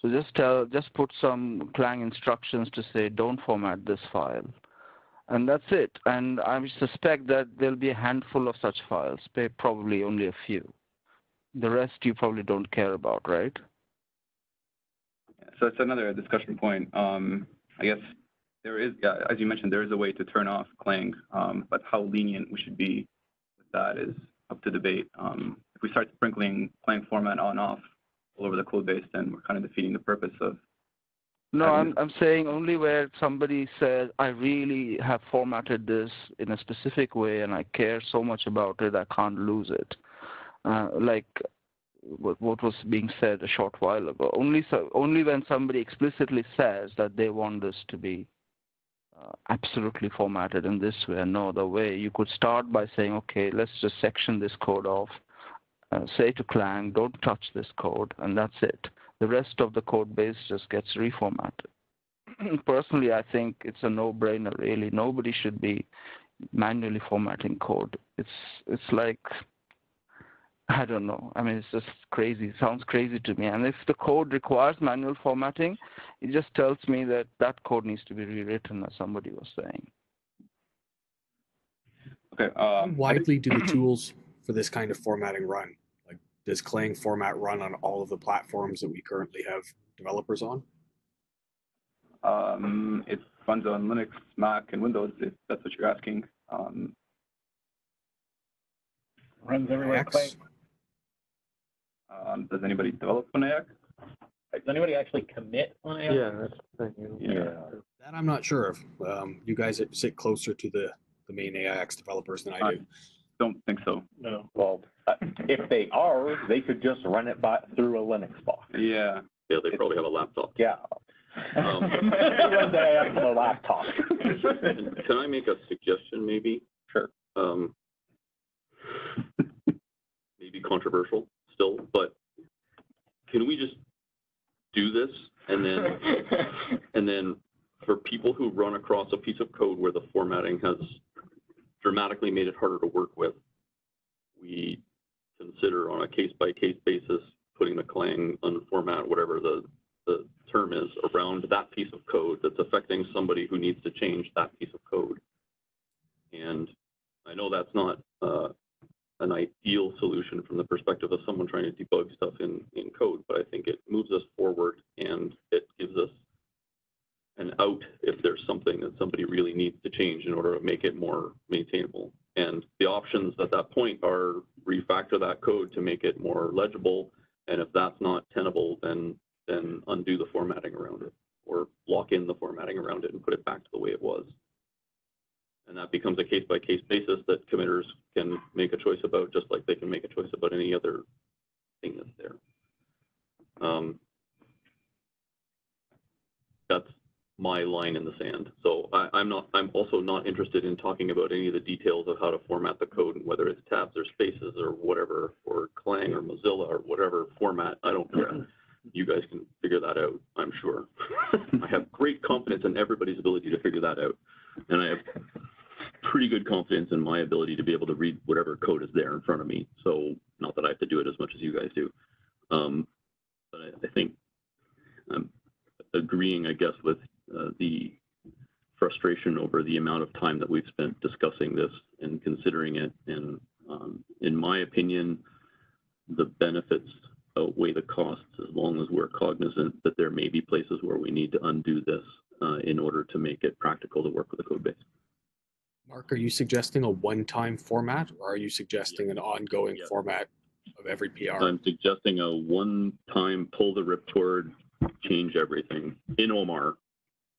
So just tell just put some Clang instructions to say don't format this file, and that's it. And I suspect that there'll be a handful of such files, probably only a few. The rest you probably don't care about, right? So it's another discussion point. Um, I guess there is, yeah, as you mentioned, there is a way to turn off Clang, um, but how lenient we should be with that is up to debate. Um, if we start sprinkling Clang format on off all over the code base, then we're kind of defeating the purpose of. No, I'm I'm saying only where somebody says I really have formatted this in a specific way and I care so much about it I can't lose it. Uh, like what, what was being said a short while ago. Only so, only when somebody explicitly says that they want this to be uh, absolutely formatted in this way and no other way, you could start by saying, okay, let's just section this code off, uh, say to Clang, don't touch this code, and that's it. The rest of the code base just gets reformatted. Personally, I think it's a no-brainer. Really, nobody should be manually formatting code. It's it's like I don't know. I mean, it's just crazy. It sounds crazy to me. And if the code requires manual formatting, it just tells me that that code needs to be rewritten, as somebody was saying. Okay. How Um, widely do the tools for this kind of formatting run? Like, does Clang format run on all of the platforms that we currently have developers on? um, it runs on Linux, Mac, and Windows, if that's what you're asking. Um, Runs everywhere. X? Clang. um, does anybody develop on AIX? Does anybody actually commit on AI? Yeah, that's the thing. Yeah. That I'm not sure of. Um, you guys sit closer to the, the main AIX developers than I do. Don't think so. No. Well, uh, if they are, they could just run it by, through a Linux box. Yeah. Yeah, they probably have a laptop. Yeah. Um, Run that on a laptop. Can I make a suggestion, maybe? Sure. Um, maybe controversial still, but can we just do this and then, and then for people who run across a piece of code where the formatting has dramatically made it harder to work with, we consider on a case-by-case basis, putting the Clang unformat, whatever the, the term is, around that piece of code that's affecting somebody who needs to change that piece of code. And I know that's not uh, an ideal solution from the perspective of someone trying to debug stuff in, in code, but I think it moves us forward and it gives us an out if there's something that somebody really needs to change in order to make it more maintainable. And the options at that point are refactor that code to make it more legible. And if that's not tenable, then then undo the formatting around it or lock in the formatting around it and put it back to the way it was. And that becomes a case by case basis that committers can make a choice about, just like they can make a choice about any other thing that's there. Um, that's my line in the sand. So I, I'm not, I'm also not interested in talking about any of the details of how to format the code and whether it's tabs or spaces or whatever, or Clang or Mozilla or whatever format, I don't care. You guys can figure that out, I'm sure. I have great confidence in everybody's ability to figure that out. And I have pretty good confidence in my ability to be able to read whatever code is there in front of me. So not that I have to do it as much as you guys do. Um, but I, I think I'm agreeing, I guess, with the frustration over the amount of time that we've spent discussing this and considering it. And um, in my opinion, the benefits outweigh the costs as long as we're cognizant that there may be places where we need to undo this uh, in order to make it practical to work with the code base. Mark, are you suggesting a one-time format or are you suggesting an ongoing Yeah. format of every PR? I'm suggesting a one-time pull the ripcord, change everything in OMR.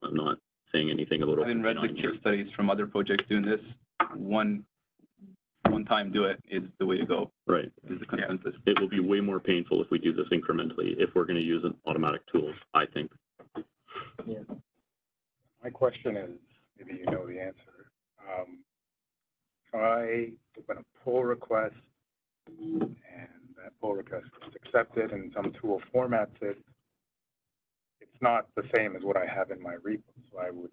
I'm not saying anything about. Having read the open case studies from other projects doing this, one, one time do it is the way to go, Right. is the consensus. It will be way more painful if we do this incrementally, if we're going to use an automatic tool, I think. Yeah. My question is, maybe you know the answer. Um, If I open a pull request and that pull request is accepted and some tool formats it, it's not the same as what I have in my repo, so I wouldn't,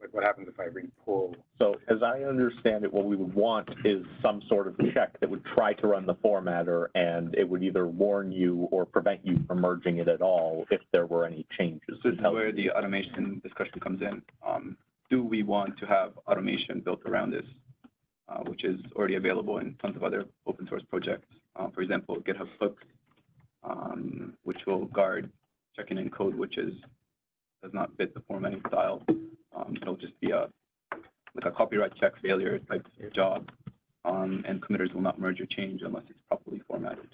like what happens if I re-pull? So as I understand it, what we would want is some sort of check that would try to run the formatter and it would either warn you or prevent you from merging it at all if there were any changes. This is where the automation discussion comes in. Um, do we want to have automation built around this, uh, which is already available in tons of other open source projects? Uh, for example, GitHub Hooks, um, which will guard checking in code which is does not fit the formatting style. Um, it'll just be a like a copyright check failure type job, um, and committers will not merge or change unless it's properly formatted.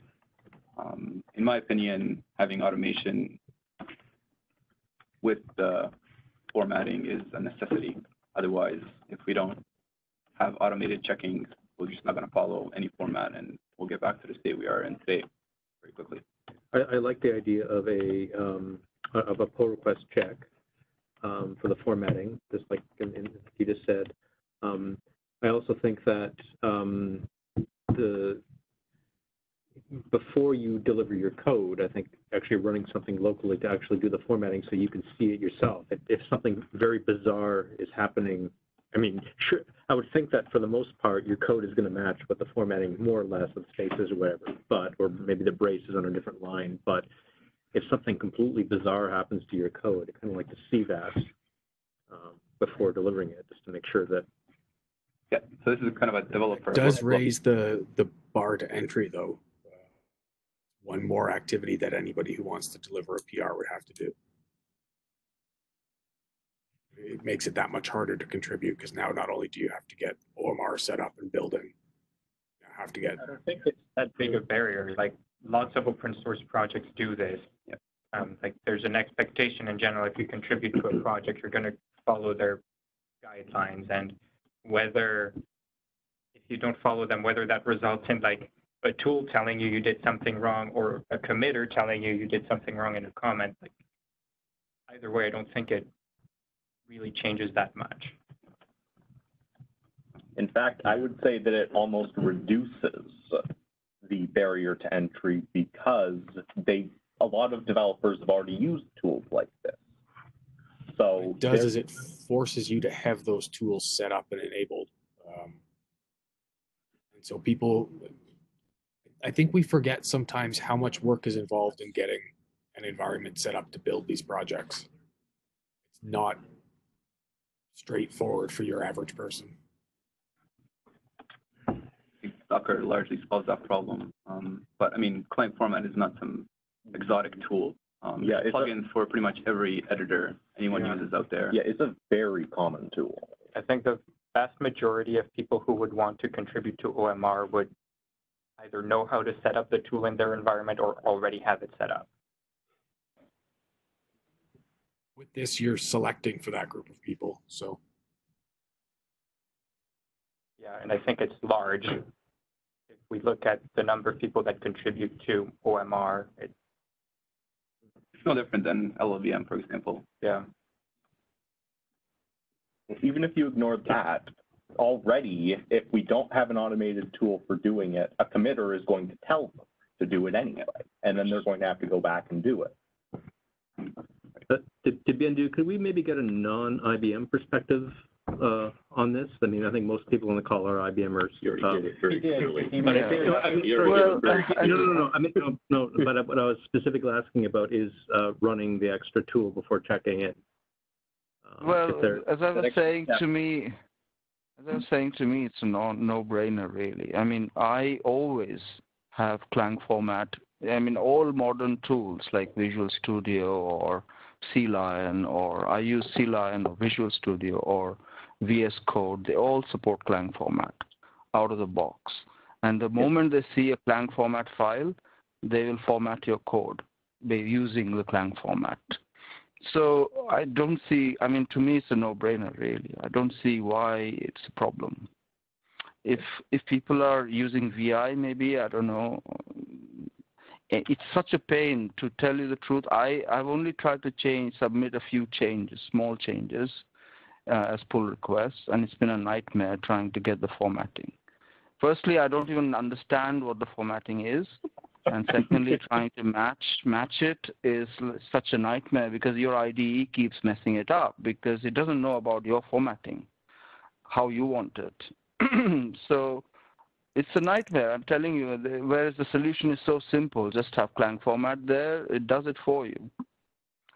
Um, in my opinion, having automation with the formatting is a necessity. Otherwise, if we don't have automated checking, we're just not going to follow any format and we'll get back to the state we are in today. Quickly. I, I like the idea of a, um, of a pull request check, um, for the formatting, just like in, in, you just said. Um, I also think that, um, the, before you deliver your code, I think actually running something locally to actually do the formatting so you can see it yourself. If, if something very bizarre is happening, I mean, sure, I would think that for the most part, your code is going to match what the formatting more or less of spaces or whatever, but, or maybe the brace is on a different line, but if something completely bizarre happens to your code, I kind of like to see that um, before delivering it, just to make sure that Yeah, so this is kind of a developer. Does look- raise the, the bar to entry though. One more activity that anybody who wants to deliver a PR would have to do. It makes it that much harder to contribute because now not only do you have to get OMR set up and building, you have to get I don't think it's that big a barrier. Like lots of open source projects do this. Yep. Um, like there's an expectation in general, if you contribute to a project, you're going to follow their guidelines and whether if you don't follow them, whether that results in like a tool telling you you did something wrong or a committer telling you you did something wrong in a comment, like either way, I don't think it really changes that much. In fact, I would say that it almost reduces the barrier to entry because they, a lot of developers have already used tools like this. So it does there- is it forces you to have those tools set up and enabled. Um, and so people, I think we forget sometimes how much work is involved in getting an environment set up to build these projects. It's not straightforward for your average person. I think Docker largely solves that problem. Um, but I mean, Clang format is not some exotic tool. Um, Yeah, there's it's a- plugins for pretty much every editor anyone Yeah. uses out there. yeah, it's a very common tool. I think the vast majority of people who would want to contribute to OMR would either know how to set up the tool in their environment or already have it set up. With this, you're selecting for that group of people. So Yeah, and I think it's large. If we look at the number of people that contribute to OMR, it, It's no different than LLVM, for example. yeah. Even if you ignore that, already, if we don't have an automated tool for doing it, a committer is going to tell them to do it anyway, and then they're going to have to go back and do it. But to, to could we maybe get a non-IBM perspective uh, on this? I mean, I think most people on the call are IBMers. You already Uh, did it very He did. clearly. But I think, no, I mean, You already did Well, I- no, no, no, I mean, no, no, but what I was specifically asking about is uh, running the extra tool before checking it. Um, Well, as I was saying to me, as I was saying to me, it's a no no brainer really. I mean, I always have Clang format. I mean, all modern tools like Visual Studio or CLion, or I use CLion or Visual Studio or VS Code. They all support Clang format out of the box. And the moment they see a Clang format file, they will format your code by using the Clang format. So I don't see, I mean, to me, it's a no-brainer, really. I don't see why it's a problem. If if people are using VI, maybe I don't know. It's such a pain to tell you the truth. I I've only tried to change, submit a few changes, small changes, uh, as pull requests, and it's been a nightmare trying to get the formatting. Firstly, I don't even understand what the formatting is and secondly, trying to match match it is such a nightmare because your IDE keeps messing it up because it doesn't know about your formatting, how you want it. so it's a nightmare. I'm telling you. Whereas the solution is so simple, just have Clang format there. It does it for you.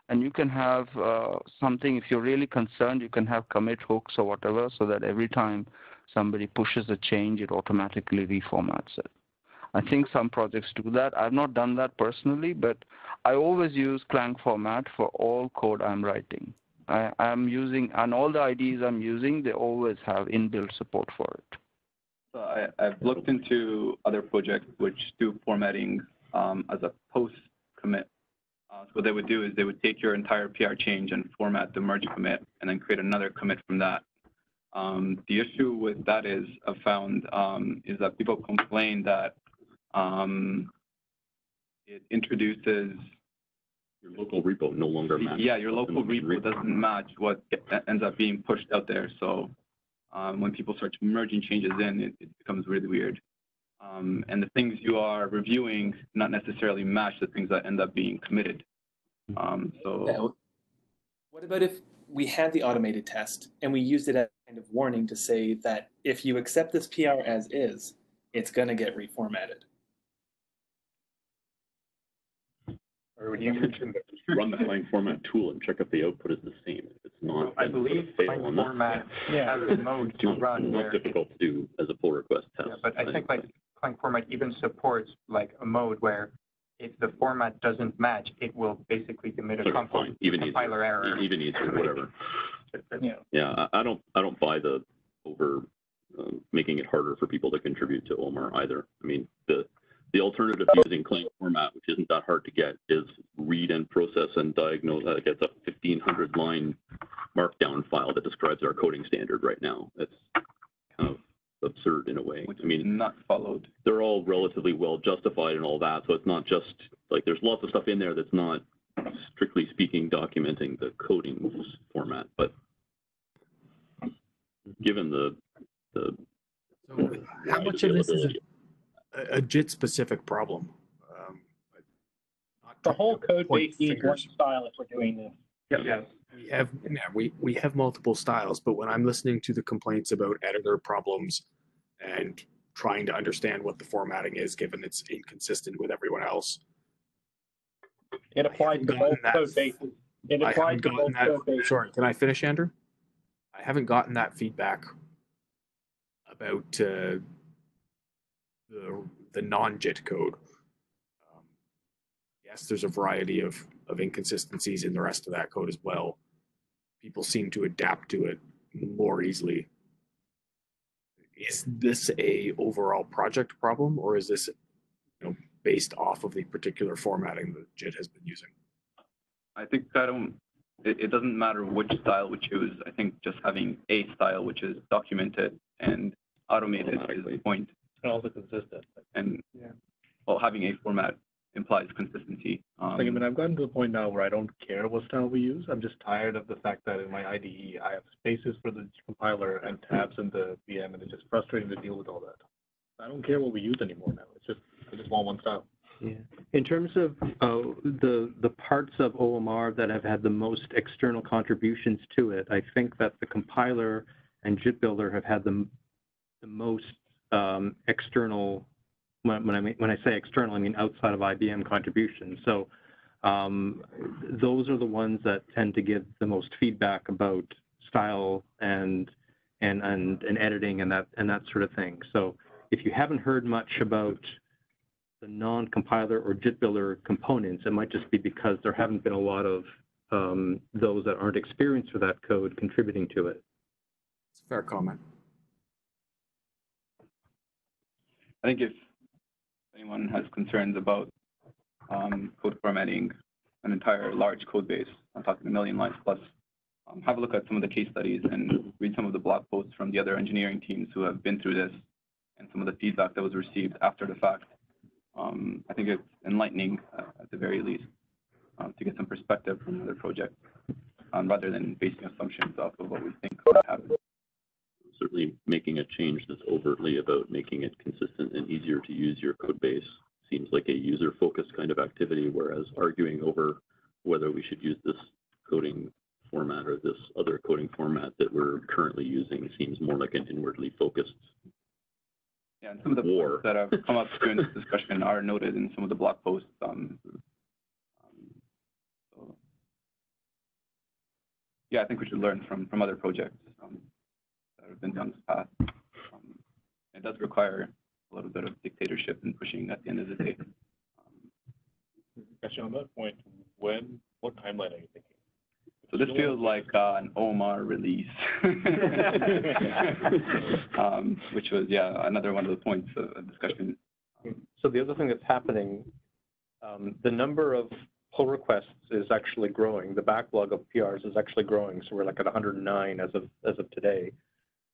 And you can have uh, something, if you're really concerned, you can have commit hooks or whatever so that every time somebody pushes a change, it automatically reformats it. I think some projects do that. I've not done that personally, but I always use Clang format for all code I'm writing. I, I'm using, and all the IDs I'm using, they always have inbuilt support for it. So I, I've looked into other projects which do formatting um, as a post commit. Uh, so what they would do is they would take your entire PR change and format the merge commit and then create another commit from that. Um, the issue with that is I've found um, is that people complain that um, it introduces Your local repo no longer matches. Yeah, your local repo doesn't match what ends up being pushed out there. So um, when people start merging changes in, it, it becomes really weird. Um, and the things you are reviewing not necessarily match the things that end up being committed. Um, so what about if we had the automated test and we used it as a kind of warning to say that if you accept this PR as is, it's going to get reformatted? Or when you mentioned that Run the Clang format tool and check if the output is the same. If it's not, I then believe fail Clang on that. format Yeah. has a mode to not, run not where, difficult to do as a pull request test. yeah, but I think like Clang format even supports like a mode where if the format doesn't match, it will basically commit a Okay, compil- fine, even easier. compiler error. Even easier, whatever. Yeah. Yeah, I, I don't, I don't buy the over, um, making it harder for people to contribute to OMR either. I mean, the, the alternative to using Clang format, which isn't that hard to get, is read and process and diagnose, uh, gets a fifteen hundred line markdown file that describes our coding standard right now. That's kind of absurd in a way. which I mean, not followed. they're all relatively well justified and all that. So it's not just like there's lots of stuff in there that's not strictly speaking documenting the coding format, but given the the So how much of this is availability- a, a JIT specific problem? Um, not The whole code base needs one style if we're doing this. Yes. We have yeah, we we have multiple styles, but when I'm listening to the complaints about editor problems and trying to understand what the formatting is, given it's inconsistent with everyone else, It applies to both code bases. It I applies to both that. code bases. Sorry, can I finish, Andrew? I haven't gotten that feedback about uh, the the non-JIT code. Um, yes, there's a variety of of inconsistencies in the rest of that code as well. People seem to adapt to it more easily. Is this a overall project problem, or is this, you know, based off of the particular formatting that JIT has been using? I think I don't, it, it doesn't matter which style we choose. I think just having a style which is documented and automated is the point. And also consistent. And, Yeah. well, having a format implies consistency. Um, Like, I mean, I've gotten to the point now where I don't care what style we use. I'm just tired of the fact that in my IDE, I have spaces for the compiler and tabs in the VM, and it's just frustrating to deal with all that. I don't care what we use anymore now. It's just, I just want one style. Yeah. In terms of uh, the the parts of OMR that have had the most external contributions to it, I think that the compiler and JIT Builder have had the the most um, external. When, when I mean, when I say external, I mean outside of IBM contributions. So um, those are the ones that tend to give the most feedback about style and and and, and editing and that and that sort of thing. So if you haven't heard much about the non-compiler or JIT builder components, it might just be because there haven't been a lot of um, those that aren't experienced with that code contributing to it. It's a fair comment. I think if anyone has concerns about um, code formatting an entire large code base, I'm talking a million lines plus, um, have a look at some of the case studies and read some of the blog posts from the other engineering teams who have been through this and some of the feedback that was received after the fact. Um, I think it's enlightening uh, at the very least um, to get some perspective from other projects um, rather than basing assumptions off of what we think might happen. Certainly making a change that's overtly about making it consistent and easier to use your code base seems like a user-focused kind of activity, whereas arguing over whether we should use this coding format or this other coding format that we're currently using seems more like an inwardly focused Yeah, and some of the War. points that have come up during this discussion are noted in some of the blog posts. Um, um, so, yeah, I think we should learn from, from other projects um, that have been down this path. Um, it does require a little bit of dictatorship and pushing at the end of the day. Um, Actually, on that point, when, what timeline are you thinking? so this feels like uh, an OMR release, um, which was yeah another one of the points of of discussion. So the other thing that's happening, um, the number of pull requests is actually growing. The backlog of PRs is actually growing. So we're like at 109 as of as of today.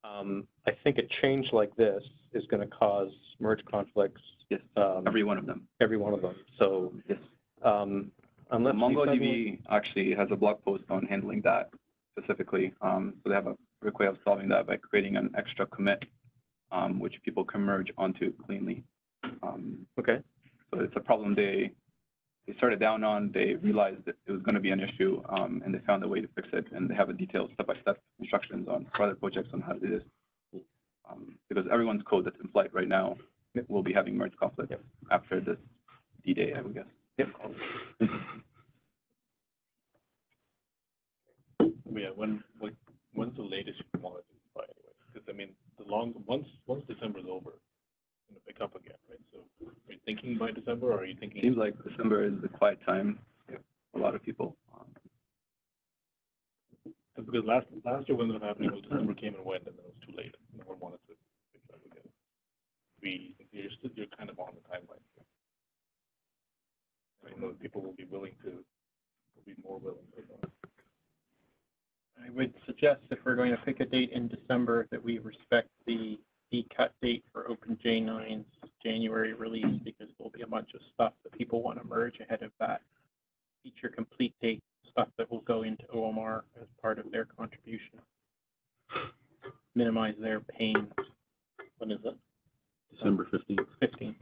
Um, I think a change like this is going to cause merge conflicts. Yes, um, every one of them. every one of them. So, Yes. um, unless MongoDB actually has a blog post on handling that specifically. Um, so they have a quick way of solving that by creating an extra commit, um, which people can merge onto cleanly. Um, okay, so it's a problem they they started down on. They realized that it was going to be an issue, um, and they found a way to fix it. And they have a detailed step-by-step instructions on for other projects on how to do this. Um, because everyone's code that's in flight right now will be having merge conflict after this D-Day, I would guess. Yep. Yeah, when, like, when's the latest you want to do by anyway? Because I mean, the long, once, once December's over, it's gonna pick up again, right? So are you thinking by December or are you thinking? Seems like December is the quiet time for a lot of people. Um, Because last, last year when it was happening, was December came and went and then it was too late. No one wanted to pick up again. We, you're still, you're kind of on the timeline. I know people will be willing to, will be more willing to. I would suggest if we're going to pick a date in December, that we respect the, the cut date for OpenJ9's January release, because there'll be a bunch of stuff that people want to merge ahead of that feature complete date, stuff that will go into OMR as part of their contribution. Minimize their pain. When is it? December fifteenth. Fifteen.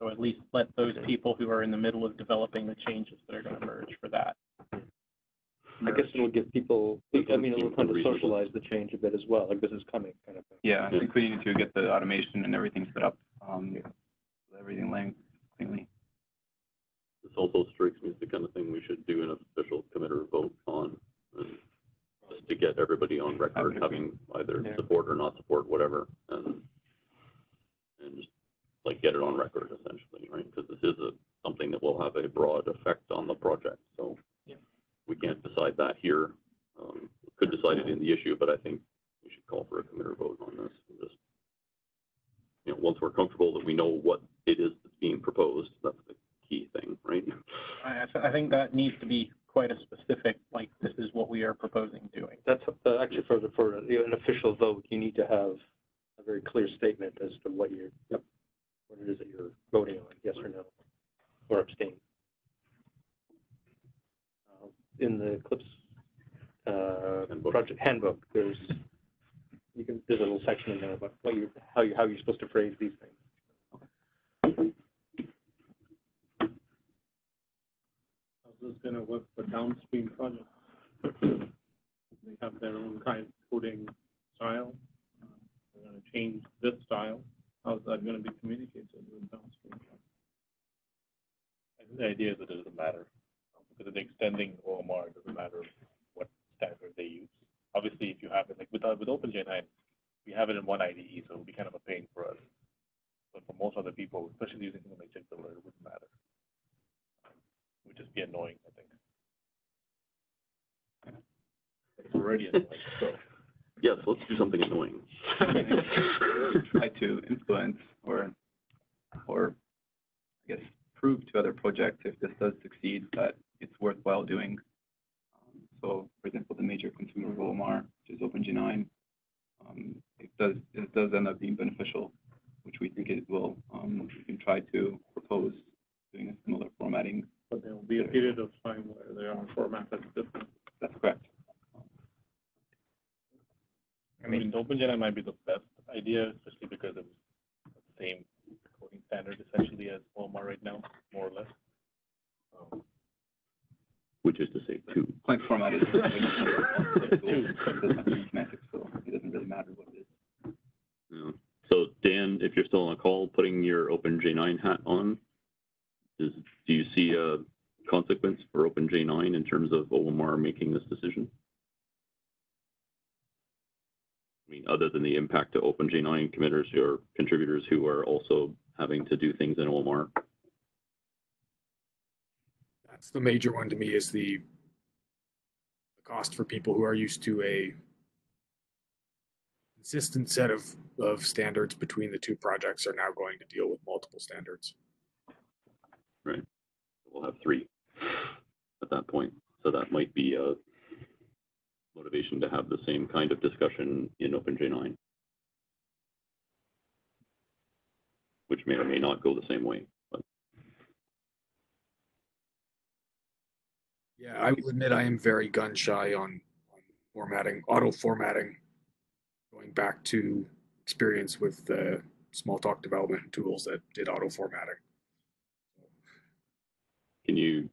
So at least let those people who are in the middle of developing the changes that are going to merge for that. I guess it'll give people, I mean, it'll kind of socialize the change a bit as well, like this is coming kind of thing. Yeah, I think we need to get the automation and everything set up, um, so everything laying cleanly. This also strikes me as the kind of thing we should do an official committer vote on. and Just to get everybody on record having either Yeah. support or not support, whatever, and, and just like get it on record essentially, right? Because this is a, something that will have a broad effect on the project, so. Yeah. We can't decide that here. Um, we could decide it in the issue, but I think we should call for a committer vote on this. and Just, you know, once we're comfortable that we know what it is that's being proposed, that's the key thing, right? I, I I think that needs to be quite a specific, like, this is what we are proposing doing. That's, uh, actually for, the- for an official vote, you need to have a very clear statement as to what you're, yep, what it is that you're voting on, yes or no, or abstain. In the Eclipse, uh, Handbook. project handbook, there's, you can, there's a little section in there about what you, how you, how you're supposed to phrase these things. How's this gonna work for downstream projects? They have their own kind of coding style. Uh, They're gonna change this style. How's that gonna be communicated with downstream? projects? I think the idea is that it doesn't matter, because it's extending OMR, it doesn't matter what standard they use. Obviously, if you have it, like with, uh, with OpenJ9, we have it in one IDE, so it'll be kind of a pain for us. But for most other people, especially using something like Chick-fil-A, it wouldn't matter it would just be annoying, I think. It's already annoying, so. Yes, let's do something annoying. Try to influence or, or, I guess, prove to other projects if this does succeed that it's worthwhile doing. Um, So, for example, the major consumer of OMR, which is OpenJ9, um, it does, it does end up being beneficial, which we think it will. Um, we can try to propose doing a similar formatting. But there will be a period of time where there are formats that's different. That's correct. I mean, OpenGen might be the best idea, especially because it's the same coding standard essentially as OMR right now, more or less. Um, Which is to say two. Clang format is. Semantics, so it doesn't really matter what it is. Yeah. So Dan, if you're still on the call, putting your OpenJ9 hat on, is, do you see a consequence for OpenJ9 in terms of OMR making this decision? I mean, other than the impact to OpenJ9 committers or contributors who are also having to do things in OMR? That's the major one to me is the the cost for people who are used to a consistent set of, of standards between the two projects are now going to deal with multiple standards. Right. We'll have three at that point. So that might be a motivation to have the same kind of discussion in OpenJ9. Which may or may not go the same way, Yeah, I will admit I am very gun shy on, on formatting, auto formatting. Going back to experience with the Smalltalk development tools that did auto formatting. can you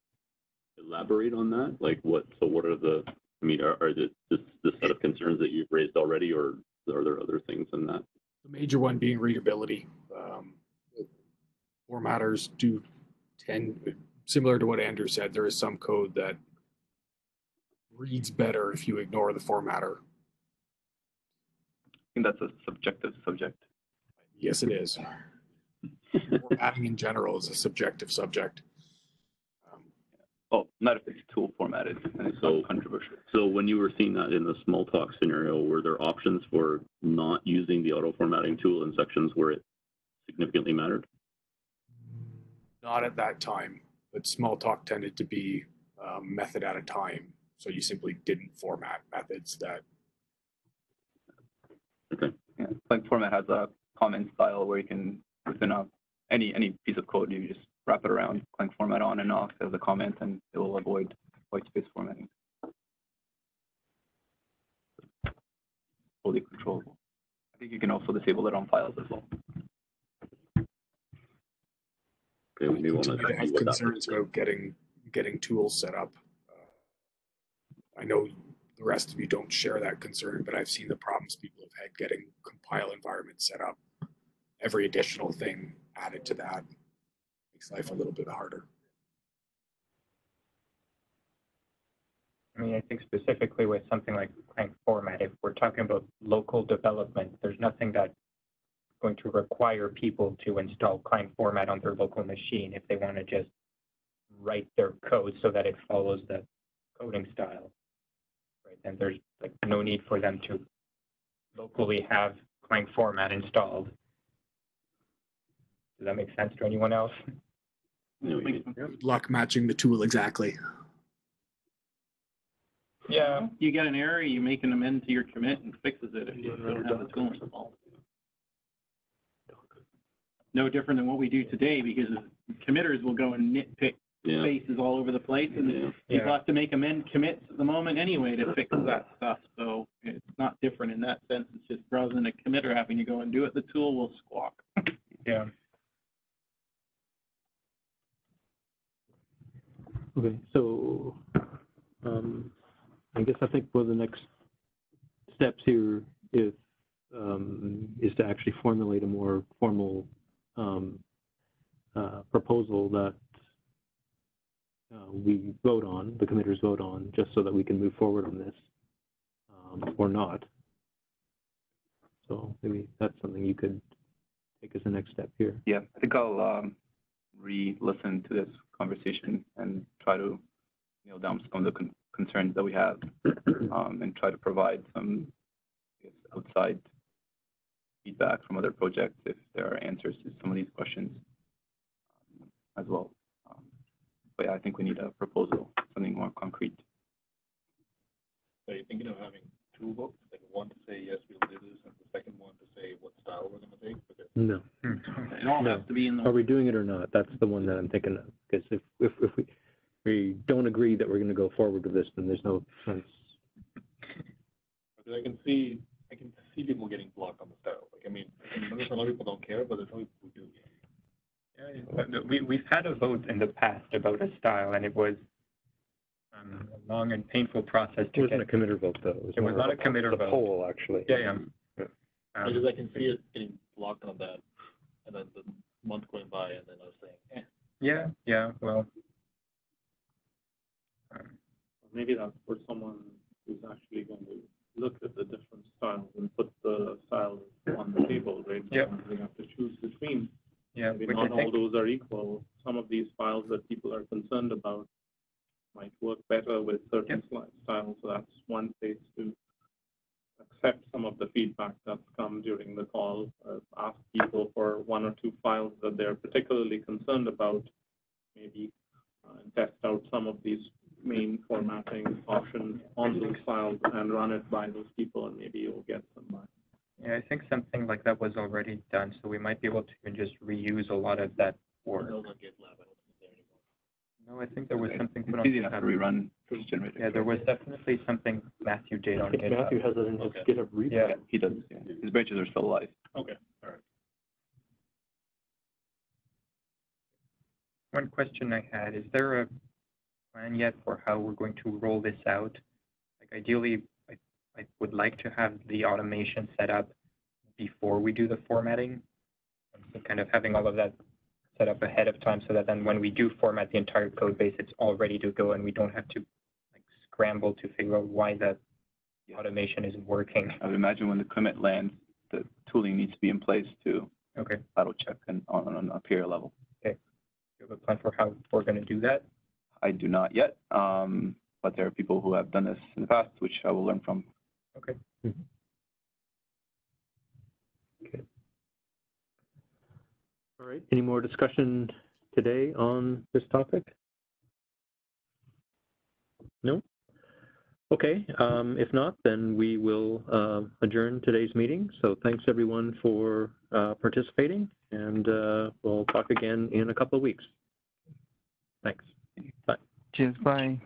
elaborate on that? Like what, so what are the, I mean, are, are the, this, this set of concerns that you've raised already, or are there other things in that? The major one being readability. Um, formatters do tend, similar to what Andrew said, there is some code that reads better if you ignore the formatter. I think that's a subjective subject. Yes, it is. Formatting in general is a subjective subject. Um, Well, not if it's tool formatted and it's So- controversial. So when you were seeing that in the Smalltalk scenario, were there options for not using the auto formatting tool in sections where it significantly mattered? Not at that time, but Smalltalk tended to be um, method at a time. So you simply didn't format methods that Yeah, like format has a comment style where you can within a any any piece of code you just wrap it around, Clang format on and off as a comment, and it will avoid white space formatting. Fully controllable. I think you can also disable it on files as well. Okay, we want to continue to have what concerns about getting getting tools set up. Uh, I know the rest of you don't share that concern, but I've seen the problems people have had getting compile environments set up. Every additional thing added to that makes life a little bit harder. I mean, I think specifically with something like Clang format, if we're talking about local development, there's nothing that's going to require people to install Clang format on their local machine if they want to just write their code so that it follows the coding style. Right, then there's like no need for them to locally have Clang format installed. Does that make sense to anyone else? You know, you- Good luck matching the tool exactly. Yeah. You get an error, you make an amend to your commit and fixes it if you don't have the tool installed. No different than what we do today because committers will go and nitpick Yeah, spaces all over the place and yeah. people Yeah. have to make amend commits at the moment anyway to fix that stuff. So it's not different in that sense. It's just rather than a committer having to go and do it, the tool will squawk. Yeah. Okay, so, um, I guess I think one of the next steps here is, um, is to actually formulate a more formal, proposal that uh, we vote on, the committers vote on, just so that we can move forward on this, um, or not. So maybe that's something you could take as the next step here. Yeah, I think I'll um, re-listen to this conversation and try to nail down some of the con- concerns that we have um, and try to provide some I guess, outside feedback from other projects if there are answers to some of these questions um, as well. Um, but yeah, I think we need a proposal, something more concrete. So you're thinking of having two books, like one to say, yes, we'll do this, and the second one to say what style we're gonna take? Because No. It all No. has to be in the. Are we doing it or not? That's the one that I'm thinking of. Because if, if, if we, we don't agree that we're gonna go forward with this, then there's no sense. because I can see, I can see people getting blocked on the style. Like, I mean, I a lot of people don't care, but there's some people who do. Yeah, We, we've had a vote in the past about a style and it was um, a long and painful process It to wasn't a get. committer vote, though. It was more not of a committer a vote. poll, actually. Yeah, yeah. Yeah. Um, Because I can see it getting blocked on that, and then the month going by, and then I was saying, eh, Yeah, yeah, well. um, maybe that's for someone who's actually going to look at the different styles and put the styles on the table, right? Yep. They have to choose between. Yeah, Maybe not all those are equal. Some of these files that people are concerned about might work better with certain sli- styles. So that's one place to accept some of the feedback that's come during the call. Uh, ask people for one or two files that they're particularly concerned about, maybe, uh, test out some of these main formatting options on those files and run it by those people, and maybe you'll get some back. Yeah, I think something like that was already done, so we might be able to just reuse a lot of that work. No, I think there was something put It's on easy enough to rerun just generate. Yeah, there was definitely something Matthew did I on think GitHub. Matthew has it in his GitHub repo. Yeah. He does, yeah. His branches are still alive. Okay, all right. One question I had, is there a plan yet for how we're going to roll this out? Like ideally, I, I would like to have the automation set up before we do the formatting. And kind of having all of that set up ahead of time so that then when we do format the entire code base, it's all ready to go and we don't have to like scramble to figure out why the automation isn't working. I would imagine when the commit lands, the tooling needs to be in place to Okay, auto check and on, on a peer level. Okay. Do you have a plan for how we're going to do that? I do not yet, um, but there are people who have done this in the past, which I will learn from. Okay. All right, any more discussion today on this topic? No? Okay, um, if not, then we will uh, adjourn today's meeting. So thanks everyone for uh, participating, and uh, we'll talk again in a couple of weeks. Thanks. Bye. Cheers. Bye.